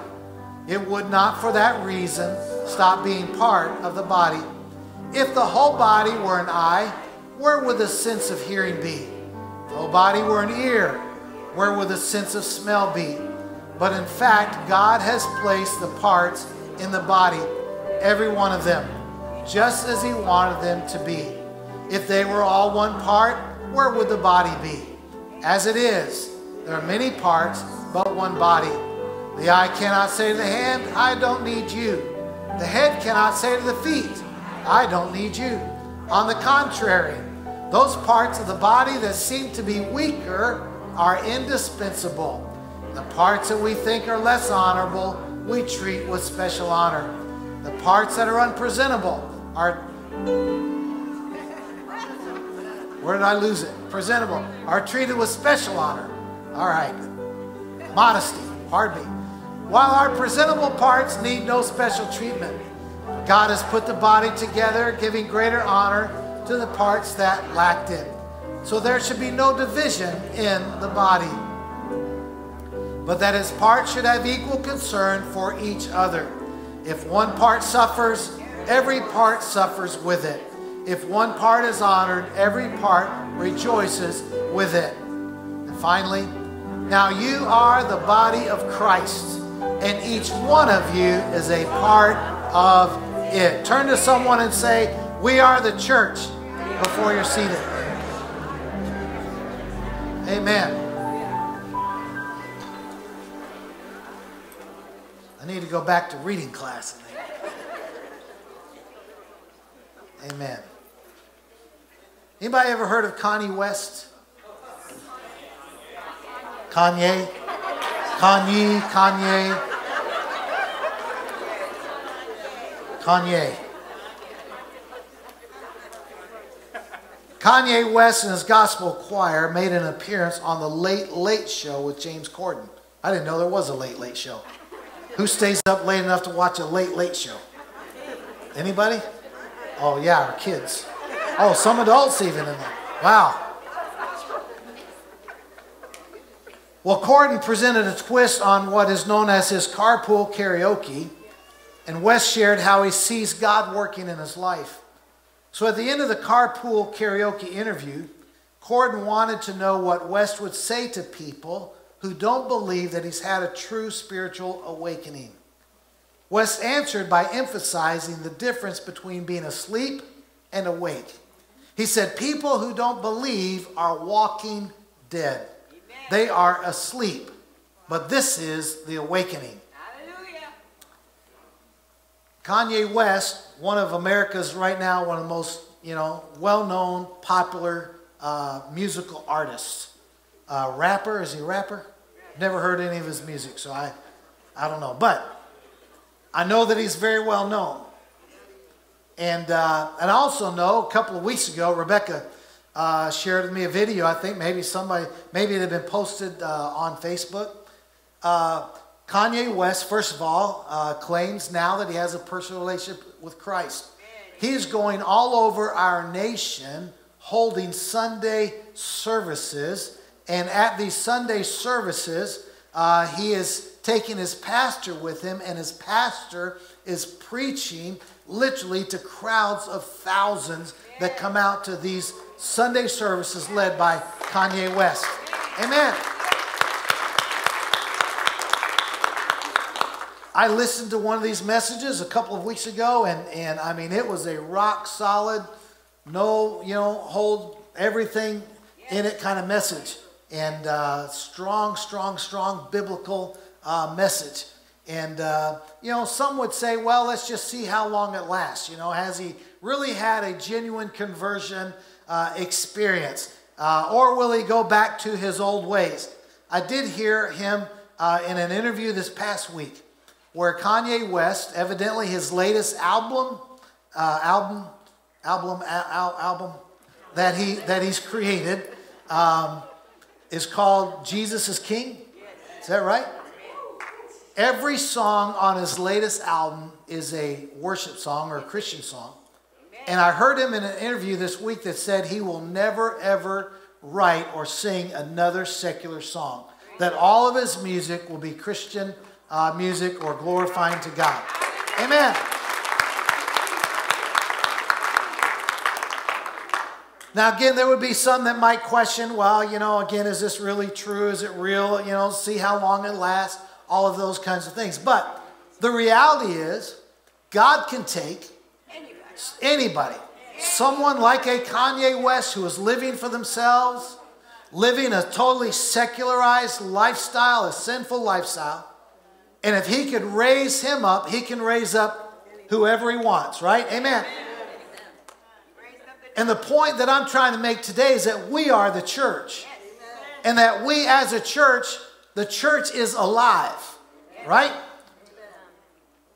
Speaker 5: it would not for that reason stop being part of the body. If the whole body were an eye, where would the sense of hearing be? If the whole body were an ear, where would the sense of smell be? But in fact, God has placed the parts in the body, every one of them, just as He wanted them to be. If they were all one part, where would the body be? As it is, there are many parts, but one body. The eye cannot say to the hand, I don't need you. The head cannot say to the feet, I don't need you. On the contrary, those parts of the body that seem to be weaker are indispensable. The parts that we think are less honorable, we treat with special honor. The parts that are unpresentable are. Where did I lose it? Presentable are treated with special honor. All right. Modesty, pardon me. While our presentable parts need no special treatment, God has put the body together, giving greater honor to the parts that lacked it. So there should be no division in the body, but that its parts should have equal concern for each other. If one part suffers, every part suffers with it. If one part is honored, every part rejoices with it. And finally, now you are the body of Christ, and each one of you is a part of it. Turn to someone and say, We are the church before you're seated. Amen. I need to go back to reading class. Amen. Anybody ever heard of Kanye West? Kanye? Kanye, Kanye. Kanye. Kanye West and his gospel choir made an appearance on the Late Late Show with James Corden. I didn't know there was a Late Late Show. Who stays up late enough to watch a Late Late Show? Anybody? Oh, yeah, our kids. Oh, some adults even in there. Wow. Well, Corden presented a twist on what is known as his carpool karaoke, and West shared how he sees God working in his life. So at the end of the carpool karaoke interview, Corden wanted to know what West would say to people who don't believe that he's had a true spiritual awakening. West answered by emphasizing the difference between being asleep and awake. He said, People who don't believe are walking dead. They are asleep. But this is the awakening. Hallelujah. Kanye West, one of America's right now, one of the most you know well-known, popular uh, musical artists, uh, rapper. Is he a rapper? Never heard any of his music, so I, I don't know. But I know that he's very well known, and uh, and I also know a couple of weeks ago, Rebecca uh, shared with me a video. I think maybe somebody, maybe it had been posted uh, on Facebook. Uh, Kanye West, first of all, uh, claims now that he has a personal relationship with Christ. He's going all over our nation holding Sunday services. And at these Sunday services, uh, he is taking his pastor with him, and his pastor is preaching literally to crowds of thousands that come out to these Sunday services led by Kanye West. Amen. I listened to one of these messages a couple of weeks ago, and, and I mean, it was a rock solid, no, you know, hold everything in it kind of message. And uh, strong, strong, strong biblical uh, message. And, uh, you know, some would say, well, let's just see how long it lasts. You know, has he really had a genuine conversion uh, experience? Uh, or will he go back to his old ways? I did hear him uh, in an interview this past week where Kanye West, evidently his latest album, uh, album, album, al- album that he that he's created, um, is called Jesus is King. Is that right? Every song on his latest album is a worship song or a Christian song. And I heard him in an interview this week that said he will never, ever write or sing another secular song. That all of his music will be Christian uh, music or glorifying to God. Amen. Now, again, there would be some that might question, well, you know, again, is this really true? Is it real? You know, see how long it lasts, all of those kinds of things. But the reality is, God can take anybody, someone like a Kanye West who is living for themselves, living a totally secularized lifestyle, a sinful lifestyle. And if he could raise him up, he can raise up whoever he wants, right? Amen. And the point that I'm trying to make today is that we are the church. And that we as a church, the church is alive, right?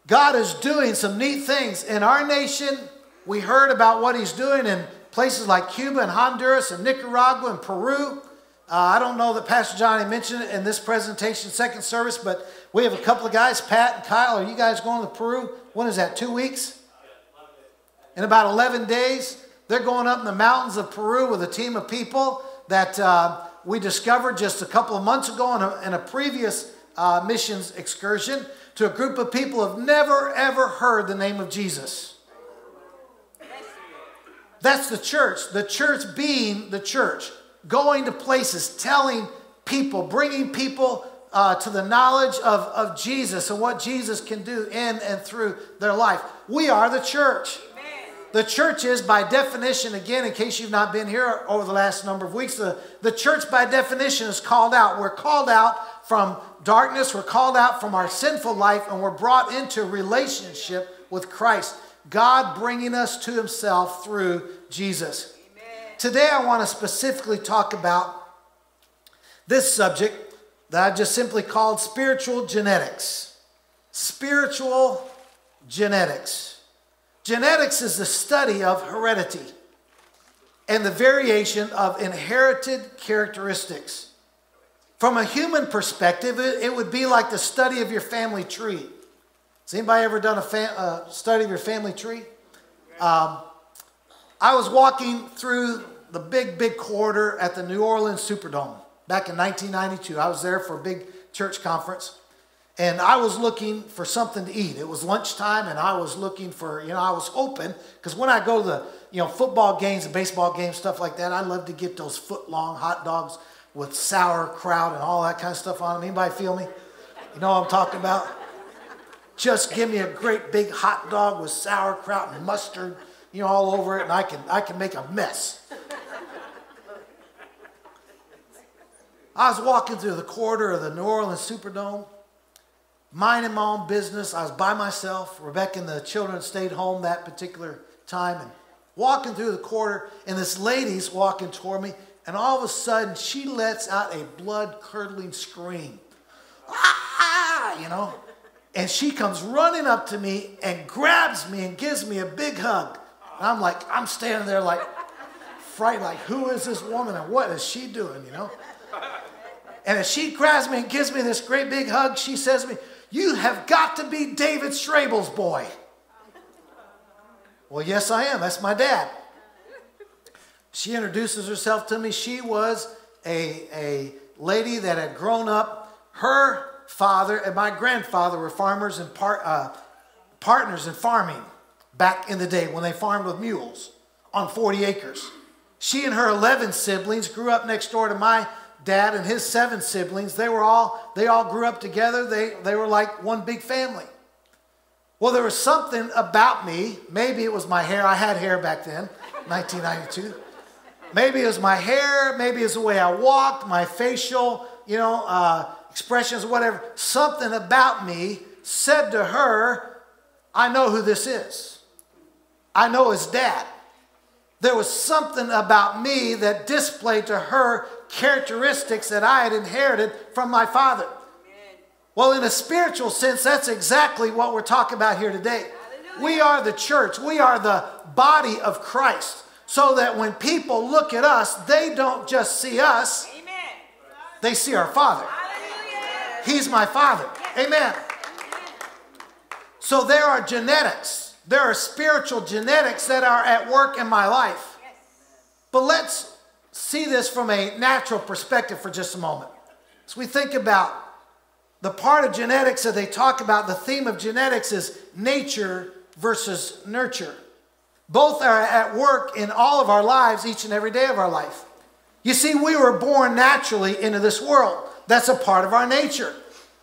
Speaker 5: God is doing some neat things in our nation. We heard about what he's doing in places like Cuba and Honduras and Nicaragua and Peru. Uh, I don't know that Pastor Johnny mentioned it in this presentation, second service, but we have a couple of guys, Pat and Kyle. Are you guys going to Peru? When is that? Two weeks? In about 11 days. They're going up in the mountains of Peru with a team of people that uh, we discovered just a couple of months ago in a, in a previous uh, missions excursion to a group of people who have never ever heard the name of Jesus. That's the church. The church being the church, going to places, telling people, bringing people uh, to the knowledge of, of Jesus and what Jesus can do in and through their life. We are the church. The church is, by definition, again, in case you've not been here over the last number of weeks, the, the church, by definition, is called out. We're called out from darkness, we're called out from our sinful life, and we're brought into relationship with Christ. God bringing us to Himself through Jesus. Amen. Today, I want to specifically talk about this subject that I just simply called spiritual genetics. Spiritual genetics. Genetics is the study of heredity and the variation of inherited characteristics. From a human perspective, it would be like the study of your family tree. Has anybody ever done a fa- uh, study of your family tree? Um, I was walking through the big, big corridor at the New Orleans Superdome back in 1992. I was there for a big church conference. And I was looking for something to eat. It was lunchtime, and I was looking for, you know, I was hoping, because when I go to the, you know, football games and baseball games, stuff like that, I love to get those foot long hot dogs with sauerkraut and all that kind of stuff on them. Anybody feel me? You know what I'm talking about? Just give me a great big hot dog with sauerkraut and mustard, you know, all over it, and I can, I can make a mess. I was walking through the corridor of the New Orleans Superdome, minding my own business. I was by myself. Rebecca and the children stayed home that particular time, and walking through the corridor, and this lady's walking toward me, and all of a sudden she lets out a blood curdling scream. Ah, you know. And she comes running up to me and grabs me and gives me a big hug. And I'm like, I'm standing there like frightened, like, who is this woman and what is she doing, you know? And as she grabs me and gives me this great big hug, she says to me, You have got to be David Shrable's boy. Well, yes, I am. That's my dad. She introduces herself to me. She was a, a lady that had grown up. Her father and my grandfather were farmers and par, uh, partners in farming back in the day when they farmed with mules on 40 acres. She and her 11 siblings grew up next door to my dad and his seven siblings. They were all they all grew up together. They they were like one big family. Well, there was something about me. Maybe it was my hair. I had hair back then, 1992. Maybe it was my hair. Maybe it's the way I walked, my facial, you know, uh, expressions, whatever. Something about me said to her, I know who this is. I know his dad. There was something about me that displayed to her characteristics that I had inherited from my father. Well, in a spiritual sense, that's exactly what we're talking about here today. We are the church, we are the body of Christ, so that when people look at us, they don't just see us, they see our Father. He's my Father. Amen. So there are genetics, there are spiritual genetics that are at work in my life. But let's see this from a natural perspective for just a moment. As we think about the part of genetics that they talk about, the theme of genetics is nature versus nurture. Both are at work in all of our lives, each and every day of our life. You see, we were born naturally into this world. That's a part of our nature.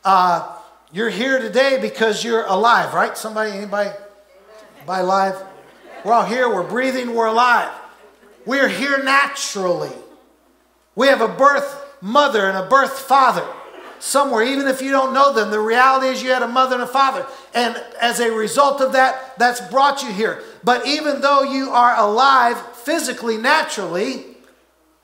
Speaker 5: Uh, you're here today because you're alive, right? Somebody, anybody, by alive? We're all here. We're breathing. We're alive. We're here naturally. We have a birth mother and a birth father somewhere, even if you don't know them. The reality is you had a mother and a father. And as a result of that, that's brought you here. But even though you are alive physically, naturally,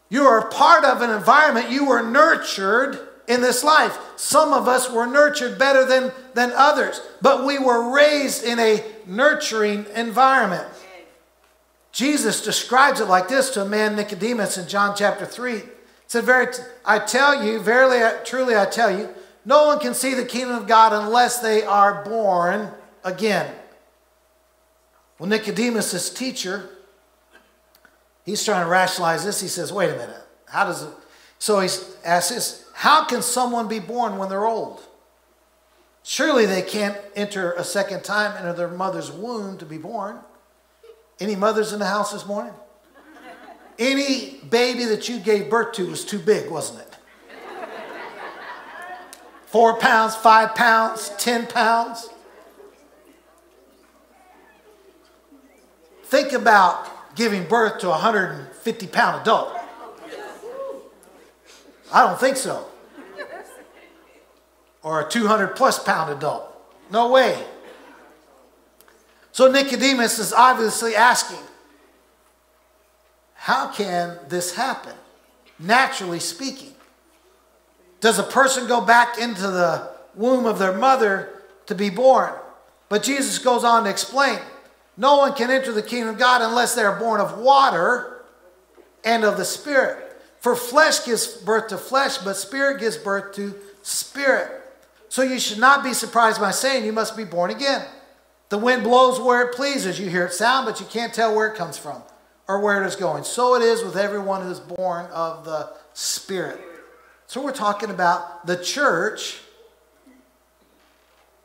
Speaker 5: you are part of an environment. You were nurtured in this life. Some of us were nurtured better than, than others, but we were raised in a nurturing environment. Jesus describes it like this to a man, Nicodemus, in John chapter 3. He said, Very, I tell you, verily, truly I tell you, no one can see the kingdom of God unless they are born again. Well, Nicodemus, this teacher, he's trying to rationalize this. He says, wait a minute. How does it? So he asks this How can someone be born when they're old? Surely they can't enter a second time into their mother's womb to be born. Any mothers in the house this morning? Any baby that you gave birth to was too big, wasn't it? Four pounds, five pounds, ten pounds. Think about giving birth to a 150 pound adult. I don't think so. Or a 200 plus pound adult. No way. So Nicodemus is obviously asking, how can this happen? Naturally speaking. Does a person go back into the womb of their mother to be born? But Jesus goes on to explain no one can enter the kingdom of God unless they are born of water and of the Spirit. For flesh gives birth to flesh, but spirit gives birth to spirit. So you should not be surprised by saying you must be born again. The wind blows where it pleases. You hear it sound, but you can't tell where it comes from or where it is going. So it is with everyone who is born of the Spirit. So we're talking about the church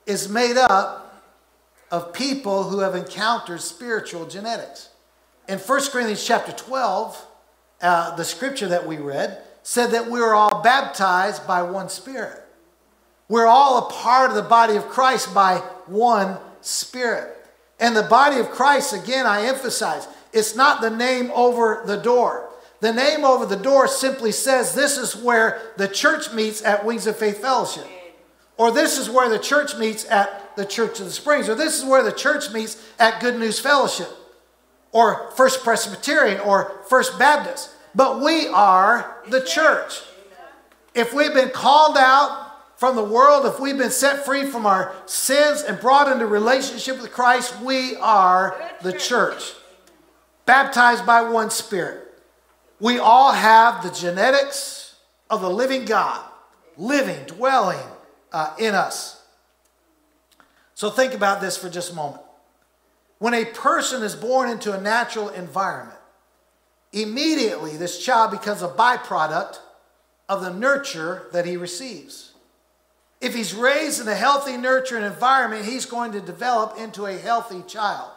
Speaker 5: is made up of people who have encountered spiritual genetics. In 1 Corinthians chapter 12, uh, the scripture that we read said that we were all baptized by one Spirit. We're all a part of the body of Christ by one Spirit. And the body of Christ, again, I emphasize, it's not the name over the door. The name over the door simply says this is where the church meets at Wings of Faith Fellowship. Or this is where the church meets at the Church of the Springs. Or this is where the church meets at Good News Fellowship. Or First Presbyterian or First Baptist. But we are the church. If we've been called out from the world, if we've been set free from our sins and brought into relationship with Christ, we are the church. Baptized by one Spirit. We all have the genetics of the living God, living, dwelling uh, in us. So think about this for just a moment. When a person is born into a natural environment, immediately this child becomes a byproduct of the nurture that he receives. If he's raised in a healthy, nurturing environment, he's going to develop into a healthy child.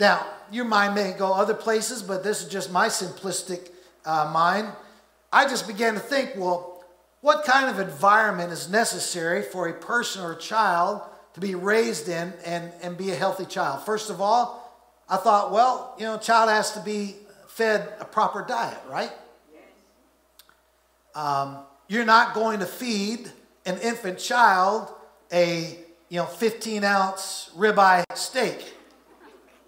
Speaker 5: Now, your mind may go other places, but this is just my simplistic uh, mind. I just began to think, well, what kind of environment is necessary for a person or a child to be raised in and, and be a healthy child? First of all, I thought, well, you know, child has to be fed a proper diet, right? Um, you're not going to feed an infant child a you know 15 ounce ribeye steak.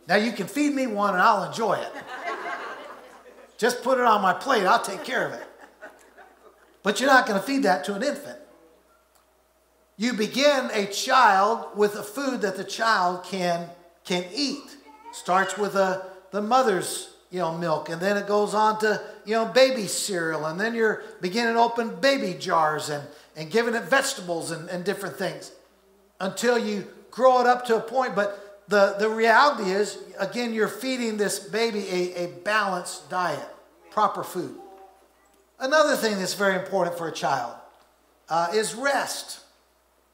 Speaker 5: Now you can feed me one and I'll enjoy it. Just put it on my plate, I'll take care of it. But you're not going to feed that to an infant. You begin a child with a food that the child can, can eat. Starts with a, the mother's you know, milk, and then it goes on to you know baby cereal, and then you're beginning to open baby jars and, and giving it vegetables and, and different things until you grow it up to a point. But the, the reality is, again, you're feeding this baby a, a balanced diet, proper food. Another thing that's very important for a child uh, is rest.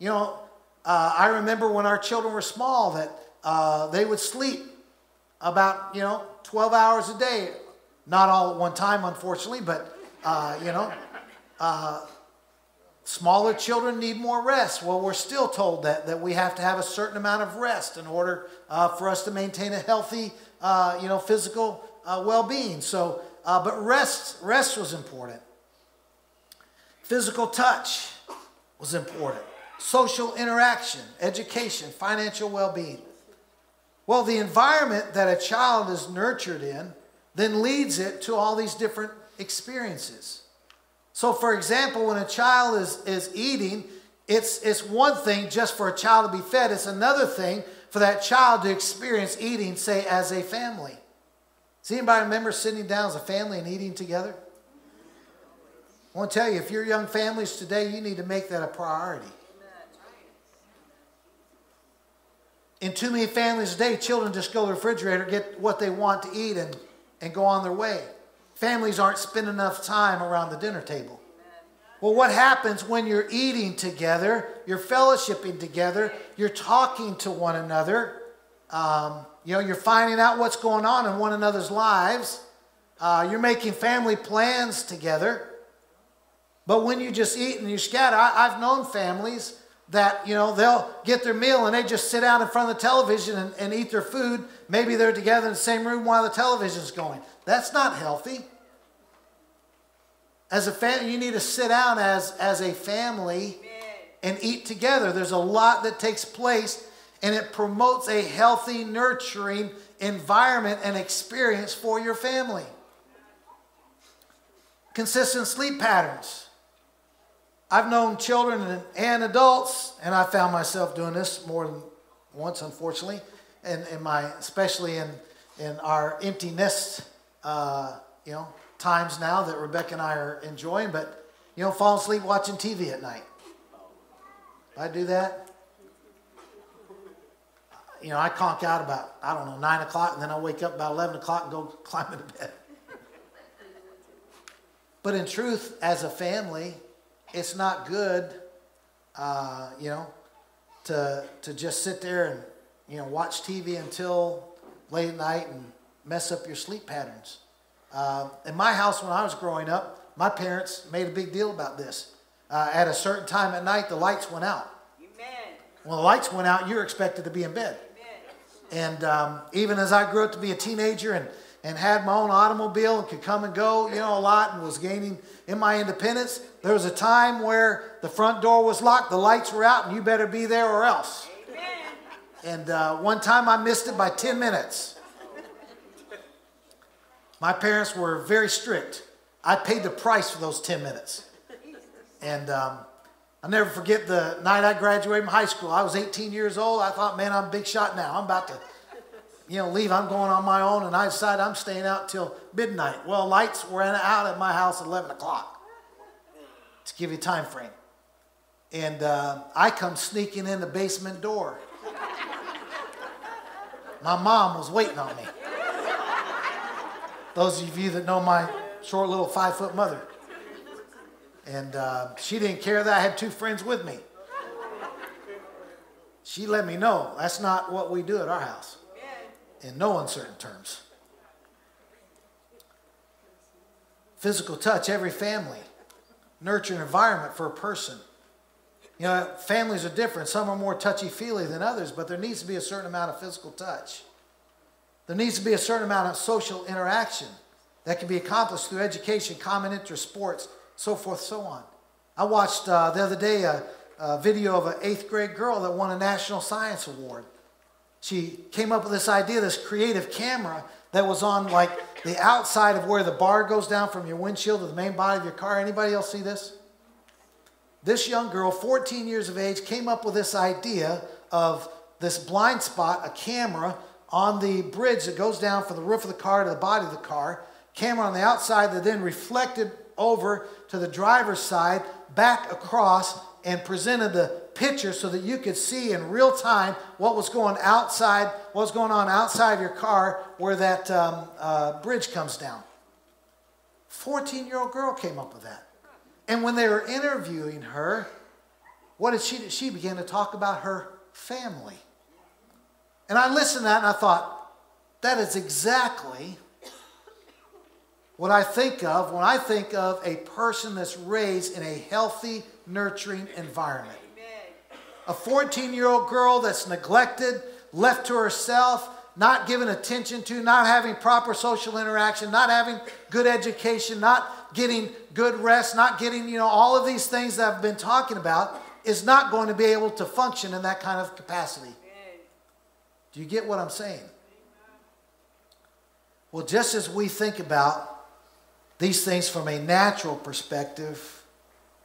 Speaker 5: You know, uh, I remember when our children were small that uh, they would sleep about, you know, 12 hours a day. Not all at one time, unfortunately, but, uh, you know, uh, smaller children need more rest. Well, we're still told that, that we have to have a certain amount of rest in order uh, for us to maintain a healthy, uh, you know, physical well-being. So, but rest, rest was important. Physical touch was important. Social interaction, education, financial well-being. Well, the environment that a child is nurtured in then leads it to all these different experiences. So, for example, when a child is, is eating, it's, it's one thing just for a child to be fed, it's another thing for that child to experience eating, say, as a family. Does anybody remember sitting down as a family and eating together? I want to tell you, if you're young families today, you need to make that a priority. In too many families today, children just go to the refrigerator, get what they want to eat, and, and go on their way. Families aren't spending enough time around the dinner table. Well, what happens when you're eating together, you're fellowshipping together, you're talking to one another, um, you know, you're finding out what's going on in one another's lives, uh, you're making family plans together. But when you just eat and you scatter, I, I've known families that you know they'll get their meal and they just sit down in front of the television and, and eat their food. Maybe they're together in the same room while the television's going. That's not healthy. As a family you need to sit down as as a family and eat together. There's a lot that takes place and it promotes a healthy nurturing environment and experience for your family. Consistent sleep patterns I've known children and adults, and I found myself doing this more than once, unfortunately, in, in my, especially in, in our empty nest, uh, you know, times now that Rebecca and I are enjoying, but, you know, fall asleep watching TV at night. I do that. You know, I conk out about, I don't know, 9 o'clock, and then I wake up about 11 o'clock and go climb into bed. But in truth, as a family, it's not good, uh, you know, to, to just sit there and, you know, watch TV until late at night and mess up your sleep patterns. Uh, in my house, when I was growing up, my parents made a big deal about this. uh, at a certain time at night, the lights went out. When the lights went out, you're expected to be in bed. And um, even as I grew up to be a teenager and, and had my own automobile and could come and go, you know, a lot and was gaining in my independence, there was a time where the front door was locked, the lights were out, and you better be there or else. And uh, one time I missed it by 10 minutes. My parents were very strict. I paid the price for those 10 minutes. And um, I'll never forget the night I graduated from high school. I was 18 years old. I thought, man, I'm a big shot now. I'm about to, you know, leave. I'm going on my own. And I decided I'm staying out till midnight. Well, lights were out at my house at 11 o'clock to give you a time frame. And uh, I come sneaking in the basement door. My mom was waiting on me. Those of you that know my short little five foot mother. And uh, she didn't care that I had two friends with me. She let me know that's not what we do at our house, in no uncertain terms. Physical touch, every family, nurture an environment for a person. You know, families are different. Some are more touchy feely than others, but there needs to be a certain amount of physical touch. There needs to be a certain amount of social interaction that can be accomplished through education, common interest, sports, so forth, so on. I watched uh, the other day a, a video of an eighth grade girl that won a National Science Award. She came up with this idea, this creative camera that was on like the outside of where the bar goes down from your windshield to the main body of your car. Anybody else see this? This young girl, 14 years of age, came up with this idea of this blind spot, a camera on the bridge that goes down from the roof of the car to the body of the car, camera on the outside that then reflected over to the driver's side, back across, and presented the picture so that you could see in real time what was going outside, what was going on outside of your car where that um, uh, bridge comes down. 14 year old girl came up with that. And when they were interviewing her, what did she do? She began to talk about her family. And I listened to that and I thought, that is exactly what I think of when I think of a person that's raised in a healthy, nurturing environment. A 14 year old girl that's neglected, left to herself, not given attention to, not having proper social interaction, not having good education, not getting good rest, not getting, you know, all of these things that I've been talking about, is not going to be able to function in that kind of capacity. Do you get what I'm saying? Well, just as we think about these things from a natural perspective,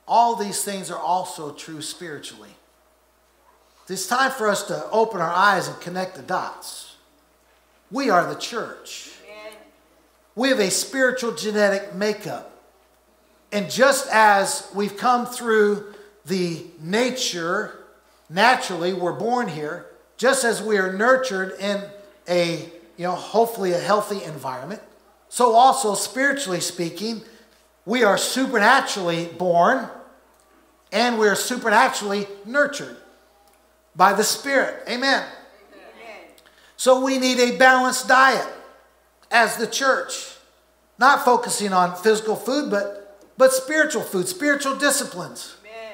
Speaker 5: all these things are also true spiritually. It's time for us to open our eyes and connect the dots. We are the church. We have a spiritual genetic makeup. And just as we've come through the nature, naturally, we're born here, just as we are nurtured in a, you know, hopefully a healthy environment, so, also spiritually speaking, we are supernaturally born and we are supernaturally nurtured by the Spirit. Amen. Amen. So, we need a balanced diet as the church, not focusing on physical food, but, but spiritual food, spiritual disciplines. Amen.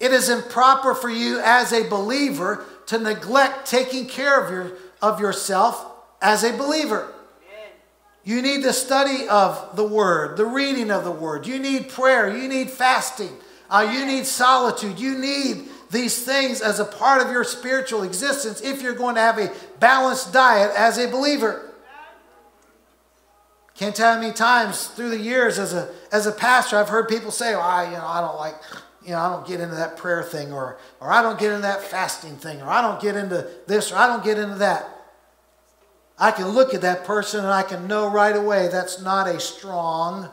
Speaker 5: It is improper for you as a believer to neglect taking care of, your, of yourself as a believer. You need the study of the Word, the reading of the Word. You need prayer. You need fasting. Uh, you need solitude. You need these things as a part of your spiritual existence if you're going to have a balanced diet as a believer. Can't tell how many times through the years as a, as a pastor I've heard people say, oh, I, you know, I don't like, you know, I don't get into that prayer thing or, or I don't get into that fasting thing or I don't get into this or I don't get into that. I can look at that person and I can know right away that's not a strong,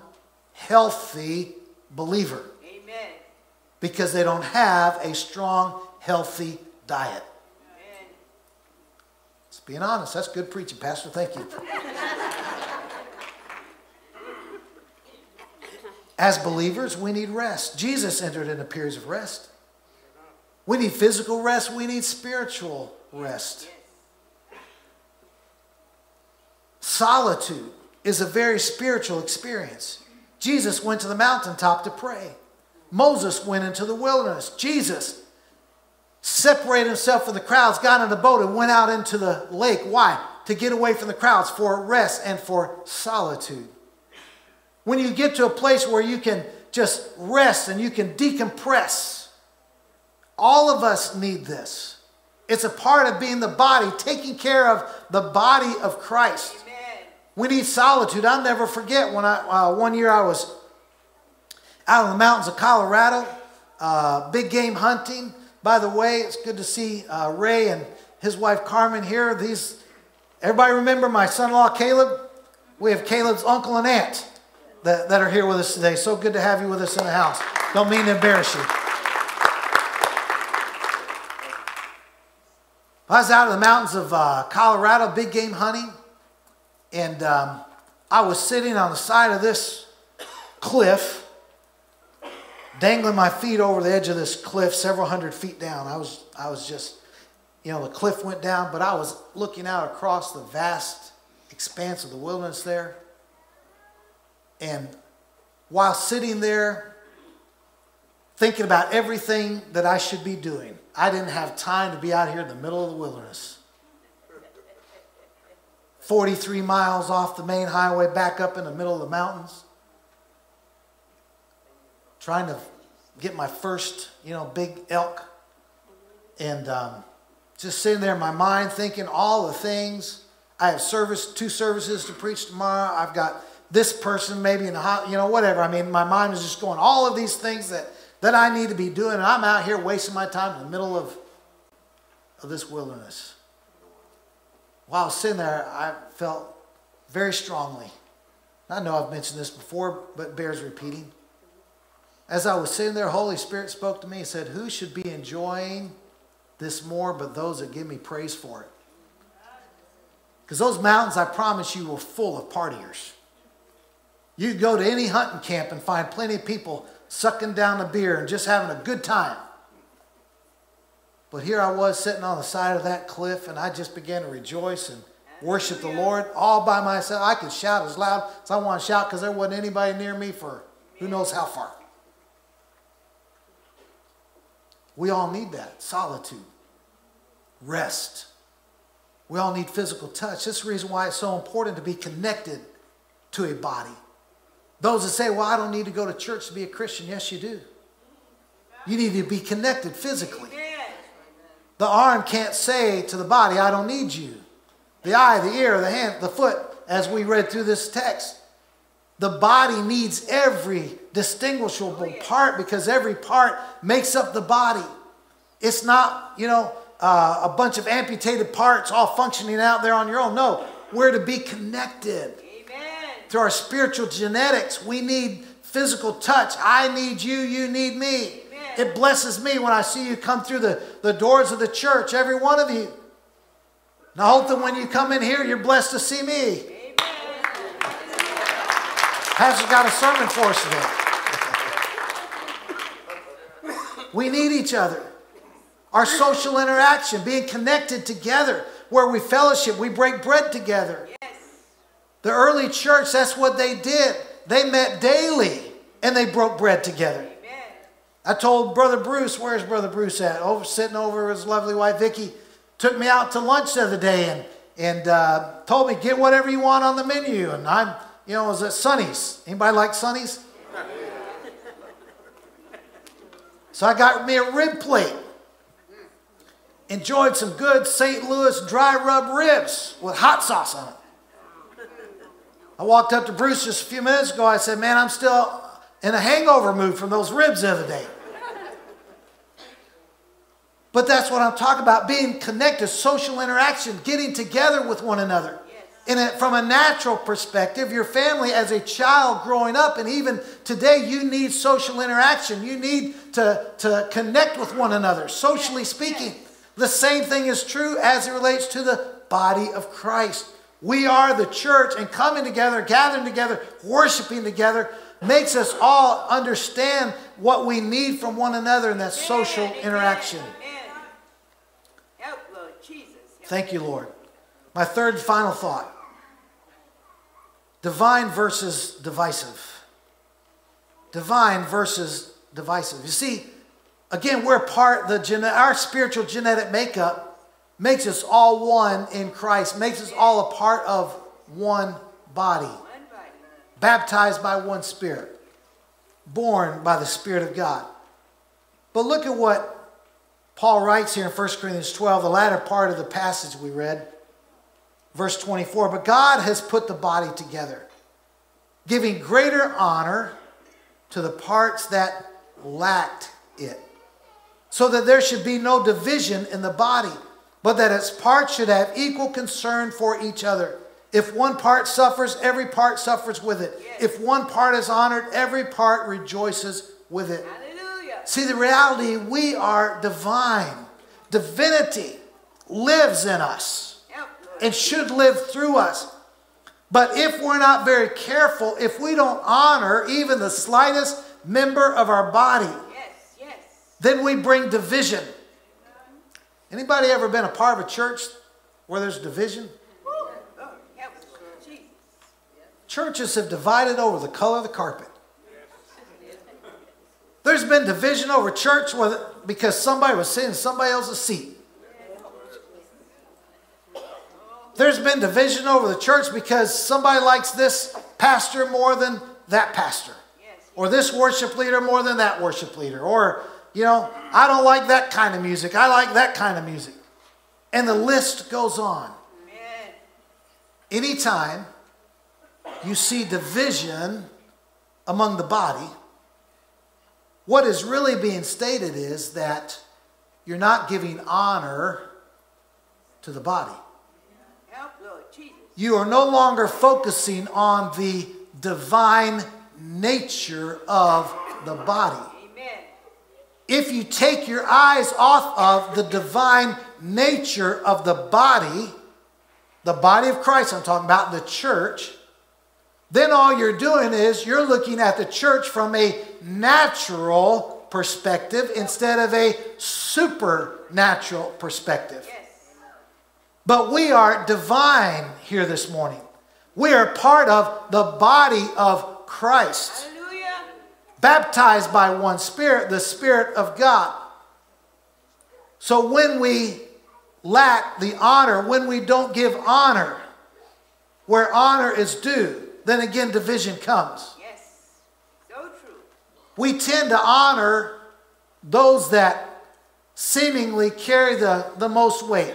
Speaker 5: healthy believer. Because they don't have a strong, healthy diet. Amen. Just being honest, that's good preaching, Pastor. Thank you. As believers, we need rest. Jesus entered into periods of rest. We need physical rest, we need spiritual rest. Solitude is a very spiritual experience. Jesus went to the mountaintop to pray. Moses went into the wilderness. Jesus separated himself from the crowds, got in a boat, and went out into the lake. Why? To get away from the crowds for rest and for solitude. When you get to a place where you can just rest and you can decompress, all of us need this. It's a part of being the body, taking care of the body of Christ. We need solitude. I'll never forget when I, uh, one year I was out in the mountains of Colorado, uh, big game hunting. By the way, it's good to see uh, Ray and his wife Carmen here. These, everybody remember my son-in-law Caleb? We have Caleb's uncle and aunt that, that are here with us today. So good to have you with us in the house. Don't mean to embarrass you. I was out in the mountains of uh, Colorado, big game hunting, and um, I was sitting on the side of this cliff, dangling my feet over the edge of this cliff, several hundred feet down. I was, I was just, you know, the cliff went down, but I was looking out across the vast expanse of the wilderness there. And while sitting there, thinking about everything that I should be doing, I didn't have time to be out here in the middle of the wilderness. 43 miles off the main highway, back up in the middle of the mountains. Trying to get my first, you know, big elk. And um, just sitting there in my mind thinking all the things. I have service, two services to preach tomorrow. I've got this person maybe in the hot, you know, whatever. I mean, my mind is just going all of these things that, that I need to be doing. And I'm out here wasting my time in the middle of, of this wilderness. While sitting there, I felt very strongly. I know I've mentioned this before, but bears repeating. As I was sitting there, Holy Spirit spoke to me and said, Who should be enjoying this more but those that give me praise for it? Because those mountains, I promise you, were full of partiers. You go to any hunting camp and find plenty of people sucking down a beer and just having a good time. But here I was sitting on the side of that cliff and I just began to rejoice and worship the Lord all by myself. I could shout as loud as I want to shout because there wasn't anybody near me for who knows how far. We all need that solitude, rest. We all need physical touch. This is the reason why it's so important to be connected to a body. Those that say, well, I don't need to go to church to be a Christian, yes, you do. You need to be connected physically. The arm can't say to the body, I don't need you. The eye, the ear, the hand, the foot, as we read through this text. The body needs every distinguishable part because every part makes up the body. It's not, you know, uh, a bunch of amputated parts all functioning out there on your own. No, we're to be connected. Amen. Through our spiritual genetics, we need physical touch. I need you, you need me. Amen. It blesses me when I see you come through the, the doors of the church, every one of you. And I hope that when you come in here, you're blessed to see me. Pastor's got a sermon for us today. we need each other. Our social interaction, being connected together, where we fellowship, we break bread together. Yes. The early church, that's what they did. They met daily and they broke bread together. Amen. I told Brother Bruce, where's Brother Bruce at? Over sitting over his lovely wife Vicky, took me out to lunch the other day and and uh, told me get whatever you want on the menu, and I'm you know, was at Sonny's. Anybody like Sonny's? So I got me a rib plate. Enjoyed some good St. Louis dry rub ribs with hot sauce on it. I walked up to Bruce just a few minutes ago. I said, Man, I'm still in a hangover mood from those ribs the other day. But that's what I'm talking about being connected, social interaction, getting together with one another a, from a natural perspective, your family as a child growing up, and even today, you need social interaction. You need to, to connect with one another, socially speaking. The same thing is true as it relates to the body of Christ. We are the church, and coming together, gathering together, worshiping together makes us all understand what we need from one another in that social interaction. Thank you, Lord. My third final thought divine versus divisive. Divine versus divisive. You see, again, we're part, the our spiritual genetic makeup makes us all one in Christ, makes us all a part of one body, baptized by one Spirit, born by the Spirit of God. But look at what Paul writes here in 1 Corinthians 12, the latter part of the passage we read, verse 24. But God has put the body together, giving greater honor to the parts that lacked it, so that there should be no division in the body, but that its parts should have equal concern for each other. If one part suffers, every part suffers with it. If one part is honored, every part rejoices with it.
Speaker 7: Hallelujah.
Speaker 5: See, the reality, we are divine. Divinity lives in us. And should live through us. But if we're not very careful, if we don't honor even the slightest member of our body,
Speaker 7: Yes, yes.
Speaker 5: then we bring division. Anybody ever been a part of a church where there's division?
Speaker 7: Woo. Lord, help us, Lord Jesus.
Speaker 5: Churches have divided over the color of the carpet. There's been division over church because somebody was sitting in somebody else's seat. There's been division over the church because somebody likes this pastor more than that pastor. Or this worship leader more than that worship leader. Or, you know, I don't like that kind of music. I like that kind of music. And the list goes on.
Speaker 7: Amen.
Speaker 5: Anytime you see division among the body, what is really being stated is that you're not giving honor to the body.
Speaker 7: Help, Lord Jesus.
Speaker 5: You are no longer focusing on the divine nature of the body.
Speaker 7: Amen.
Speaker 5: If you take your eyes off of the divine nature of the body, the body of Christ, I'm talking about the church, then all you're doing is you're looking at the church from a natural perspective instead of a supernatural perspective.
Speaker 7: Yes.
Speaker 5: But we are divine here this morning. We are part of the body of Christ
Speaker 7: Hallelujah.
Speaker 5: baptized by one Spirit, the Spirit of God. So when we lack the honor, when we don't give honor where honor is due, then again division comes.
Speaker 7: Yes. So true.
Speaker 5: We tend to honor those that seemingly carry the, the most weight.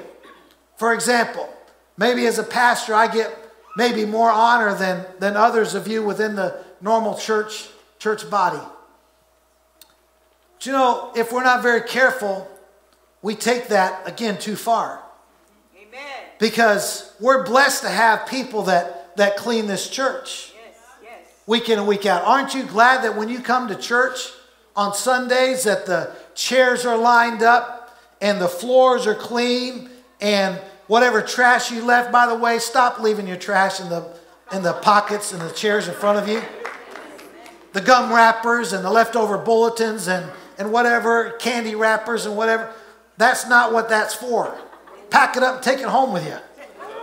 Speaker 5: For example, maybe as a pastor, I get maybe more honor than, than others of you within the normal church, church body. But you know, if we're not very careful, we take that again too far.
Speaker 7: Amen.
Speaker 5: Because we're blessed to have people that, that clean this church
Speaker 7: Yes, yes.
Speaker 5: week in and week out. Aren't you glad that when you come to church on Sundays that the chairs are lined up and the floors are clean and whatever trash you left by the way, stop leaving your trash in the in the pockets and the chairs in front of you. The gum wrappers and the leftover bulletins and, and whatever, candy wrappers and whatever. That's not what that's for. Pack it up and take it home with you.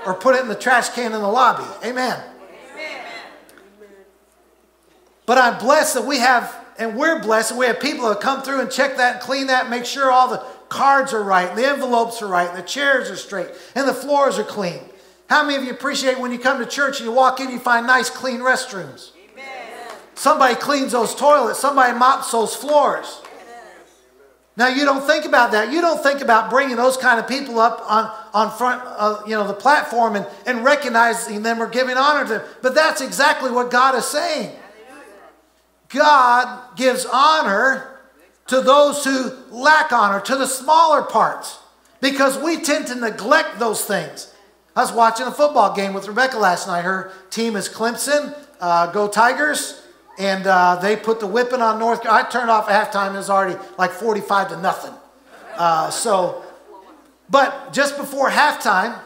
Speaker 5: Or put it in the trash can in the lobby. Amen. But I'm blessed that we have, and we're blessed that we have people that come through and check that and clean that, and make sure all the cards are right, the envelopes are right, the chairs are straight, and the floors are clean. How many of you appreciate when you come to church and you walk in, you find nice, clean restrooms? Somebody cleans those toilets, somebody mops those floors. Now you don't think about that. You don't think about bringing those kind of people up on, on front, you know, the platform and, and recognizing them or giving honor to them. But that's exactly what God is saying. God gives honor to those who lack honor, to the smaller parts, because we tend to neglect those things. I was watching a football game with Rebecca last night. Her team is Clemson, uh, go Tigers, and uh, they put the whipping on North. I turned off at halftime. It was already like 45 to nothing. Uh, so, but just before halftime,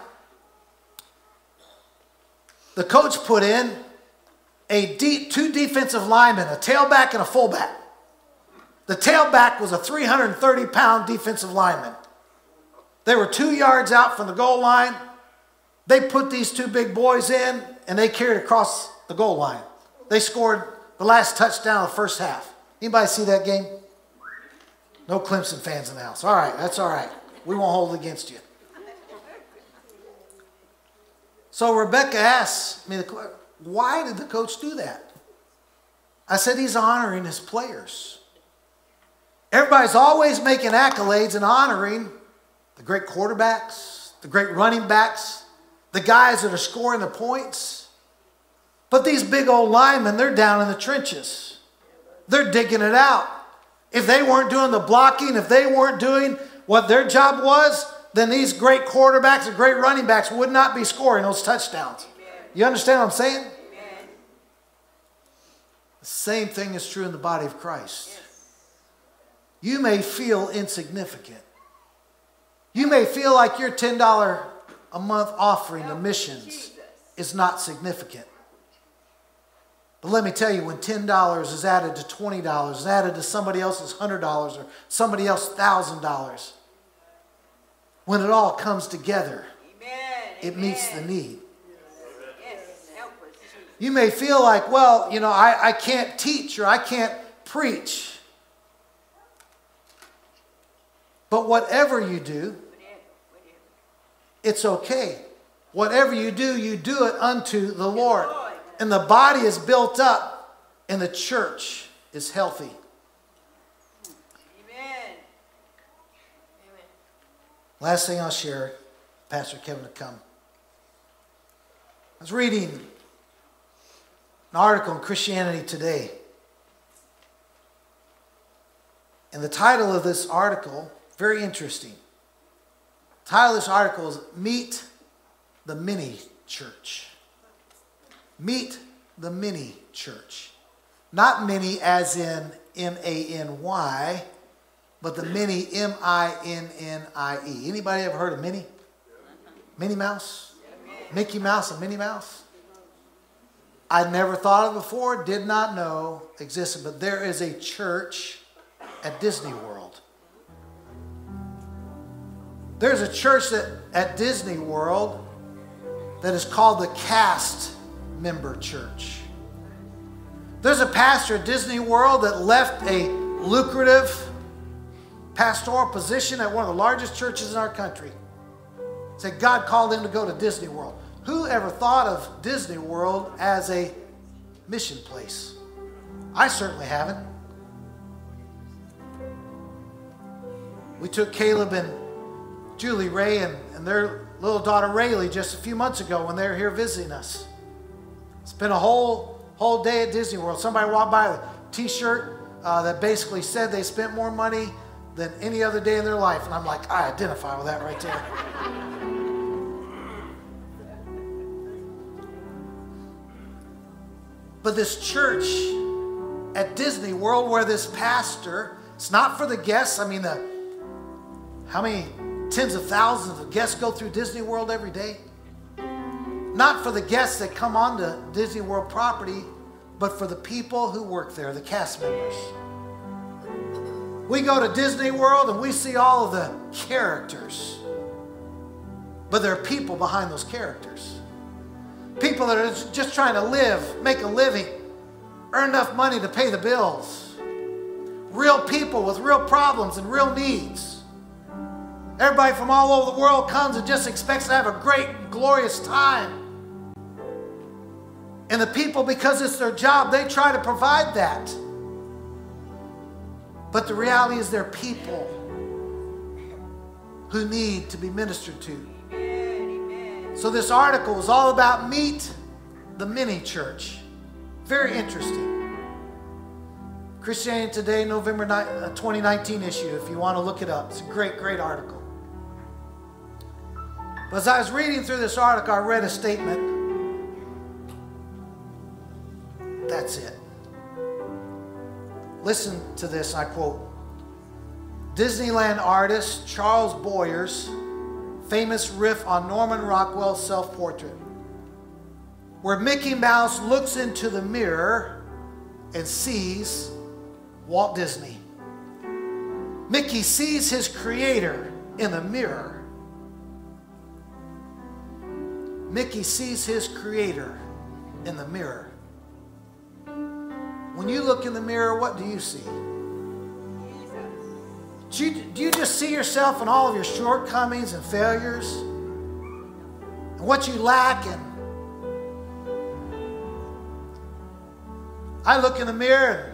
Speaker 5: the coach put in a deep, two defensive linemen, a tailback and a fullback. The tailback was a 330 pound defensive lineman. They were two yards out from the goal line. They put these two big boys in and they carried across the goal line. They scored the last touchdown of the first half. Anybody see that game? No Clemson fans in the house. All right, that's all right. We won't hold it against you. So Rebecca asks me, the why did the coach do that? I said he's honoring his players. Everybody's always making accolades and honoring the great quarterbacks, the great running backs, the guys that are scoring the points. But these big old linemen, they're down in the trenches. They're digging it out. If they weren't doing the blocking, if they weren't doing what their job was, then these great quarterbacks and great running backs would not be scoring those touchdowns. You understand what I'm saying? The same thing is true in the body of Christ. You may feel insignificant. You may feel like your $10 a month offering to missions is not significant. But let me tell you, when $10 is added to $20, is added to somebody else's $100 or somebody else's $1,000, when it all comes together, it meets the need. You may feel like, well, you know, I, I can't teach or I can't preach. But whatever you do, it's okay. Whatever you do, you do it unto the Lord. And the body is built up and the church is healthy. Amen. Last thing I'll share, Pastor Kevin to come. I was reading an article in Christianity Today. And the title of this article, very interesting. Of this article is Meet the Minnie Church. Meet the Minnie Church. Not mini as in M A N Y, but the mini M I N N I E. Anybody ever heard of mini? Minnie Mouse? Mickey Mouse and Minnie Mouse? I'd never thought of before, did not know existed, but there is a church at Disney World. There's a church that at Disney World that is called the Cast Member Church. There's a pastor at Disney World that left a lucrative pastoral position at one of the largest churches in our country. Said God called him to go to Disney World. Who ever thought of Disney World as a mission place? I certainly haven't. We took Caleb and Julie Ray and, and their little daughter Rayleigh just a few months ago when they were here visiting us. Spent a whole whole day at Disney World. Somebody walked by with a T-shirt uh, that basically said they spent more money than any other day in their life, and I'm like, I identify with that right there. But this church at Disney World, where this pastor, it's not for the guests. I mean, the how many tens of thousands of guests go through Disney World every day? Not for the guests that come onto Disney World property, but for the people who work there, the cast members. We go to Disney World and we see all of the characters, but there are people behind those characters. People that are just trying to live, make a living, earn enough money to pay the bills. Real people with real problems and real needs. Everybody from all over the world comes and just expects to have a great, glorious time. And the people, because it's their job, they try to provide that. But the reality is, they're people who need to be ministered to. So, this article is all about Meet the Minnie Church. Very interesting. Christianity Today, November ni- uh, 2019 issue, if you want to look it up. It's a great, great article. But as I was reading through this article, I read a statement. That's it. Listen to this, I quote Disneyland artist Charles Boyer's famous riff on Norman Rockwell's self portrait, where Mickey Mouse looks into the mirror and sees Walt Disney. Mickey sees his creator in the mirror. Mickey sees his creator in the mirror. When you look in the mirror, what do you see? Do you, do you just see yourself and all of your shortcomings and failures? And what you lack and I look in the mirror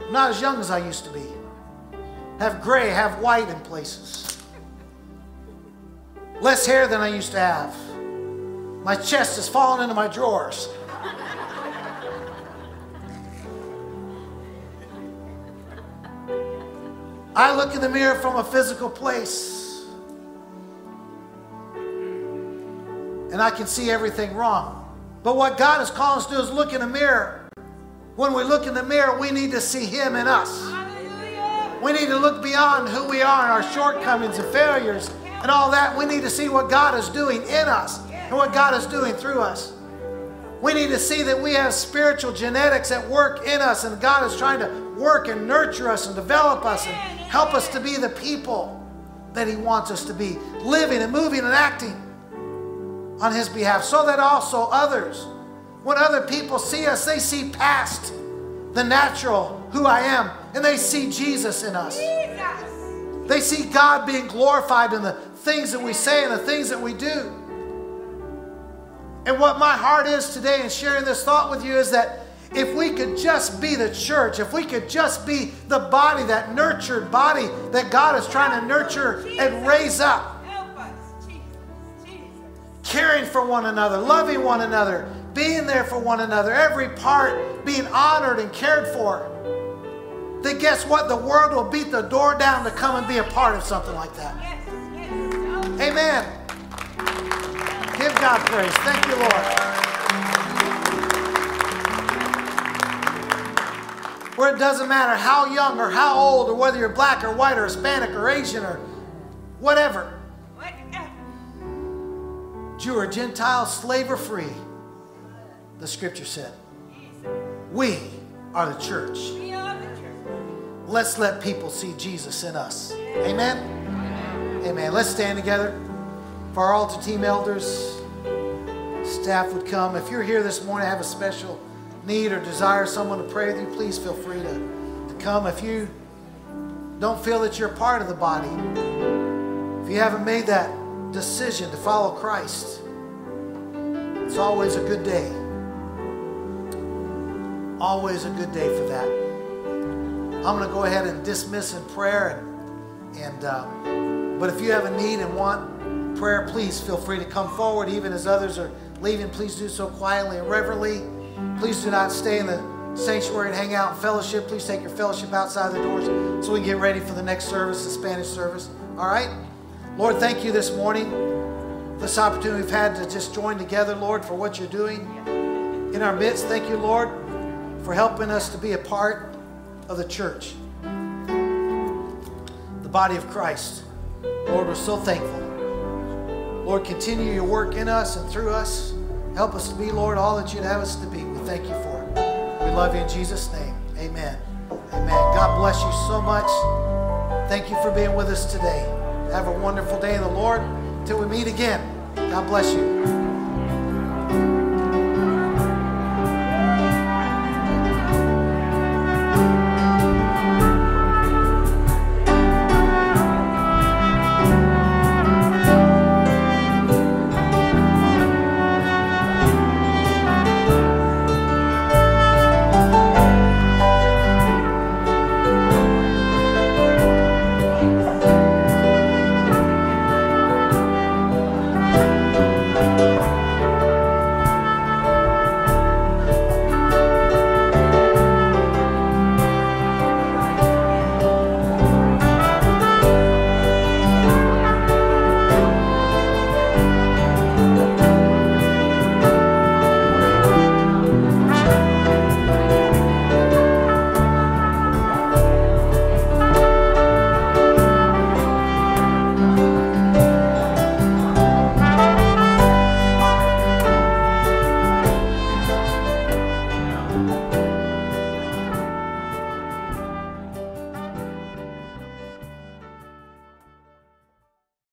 Speaker 5: and I'm not as young as I used to be. Have gray, have white in places. Less hair than I used to have. My chest has fallen into my drawers. I look in the mirror from a physical place and I can see everything wrong. But what God is calling us to do is look in the mirror. When we look in the mirror, we need to see Him in us. We need to look beyond who we are and our shortcomings and failures and all that. We need to see what God is doing in us and what God is doing through us. We need to see that we have spiritual genetics at work in us, and God is trying to work and nurture us and develop us and help us to be the people that He wants us to be, living and moving and acting on His behalf, so that also others, when other people see us, they see past the natural, who I am, and they see Jesus in us. They see God being glorified in the things that we say and the things that we do. And what my heart is today in sharing this thought with you is that if we could just be the church, if we could just be the body, that nurtured body that God is trying to nurture and raise up, caring for one another, loving one another, being there for one another, every part being honored and cared for, then guess what? The world will beat the door down to come and be a part of something like that. Amen. Give God praise. Thank you, Lord. Where it doesn't matter how young or how old or whether you're black or white or Hispanic or Asian or whatever. Jew or Gentile, slave or free, the scripture said. We are the church. Let's let people see Jesus in us. Amen. Amen. Let's stand together. For our altar team elders, staff would come. If you're here this morning, have a special need or desire someone to pray with you, please feel free to, to come. If you don't feel that you're part of the body, if you haven't made that decision to follow Christ, it's always a good day. Always a good day for that. I'm going to go ahead and dismiss in prayer, and, and uh, but if you have a need and want prayer, please feel free to come forward. Even as others are leaving, please do so quietly and reverently. Please do not stay in the sanctuary and hang out in fellowship. Please take your fellowship outside the doors so we can get ready for the next service, the Spanish service. All right? Lord, thank you this morning this opportunity we've had to just join together, Lord, for what you're doing in our midst. Thank you, Lord, for helping us to be a part of the church, the body of Christ. Lord, we're so thankful. Lord, continue your work in us and through us. Help us to be, Lord, all that you'd have us to be. We thank you for it. We love you in Jesus' name. Amen. Amen. God bless you so much. Thank you for being with us today. Have a wonderful day in the Lord. Till we meet again. God bless you.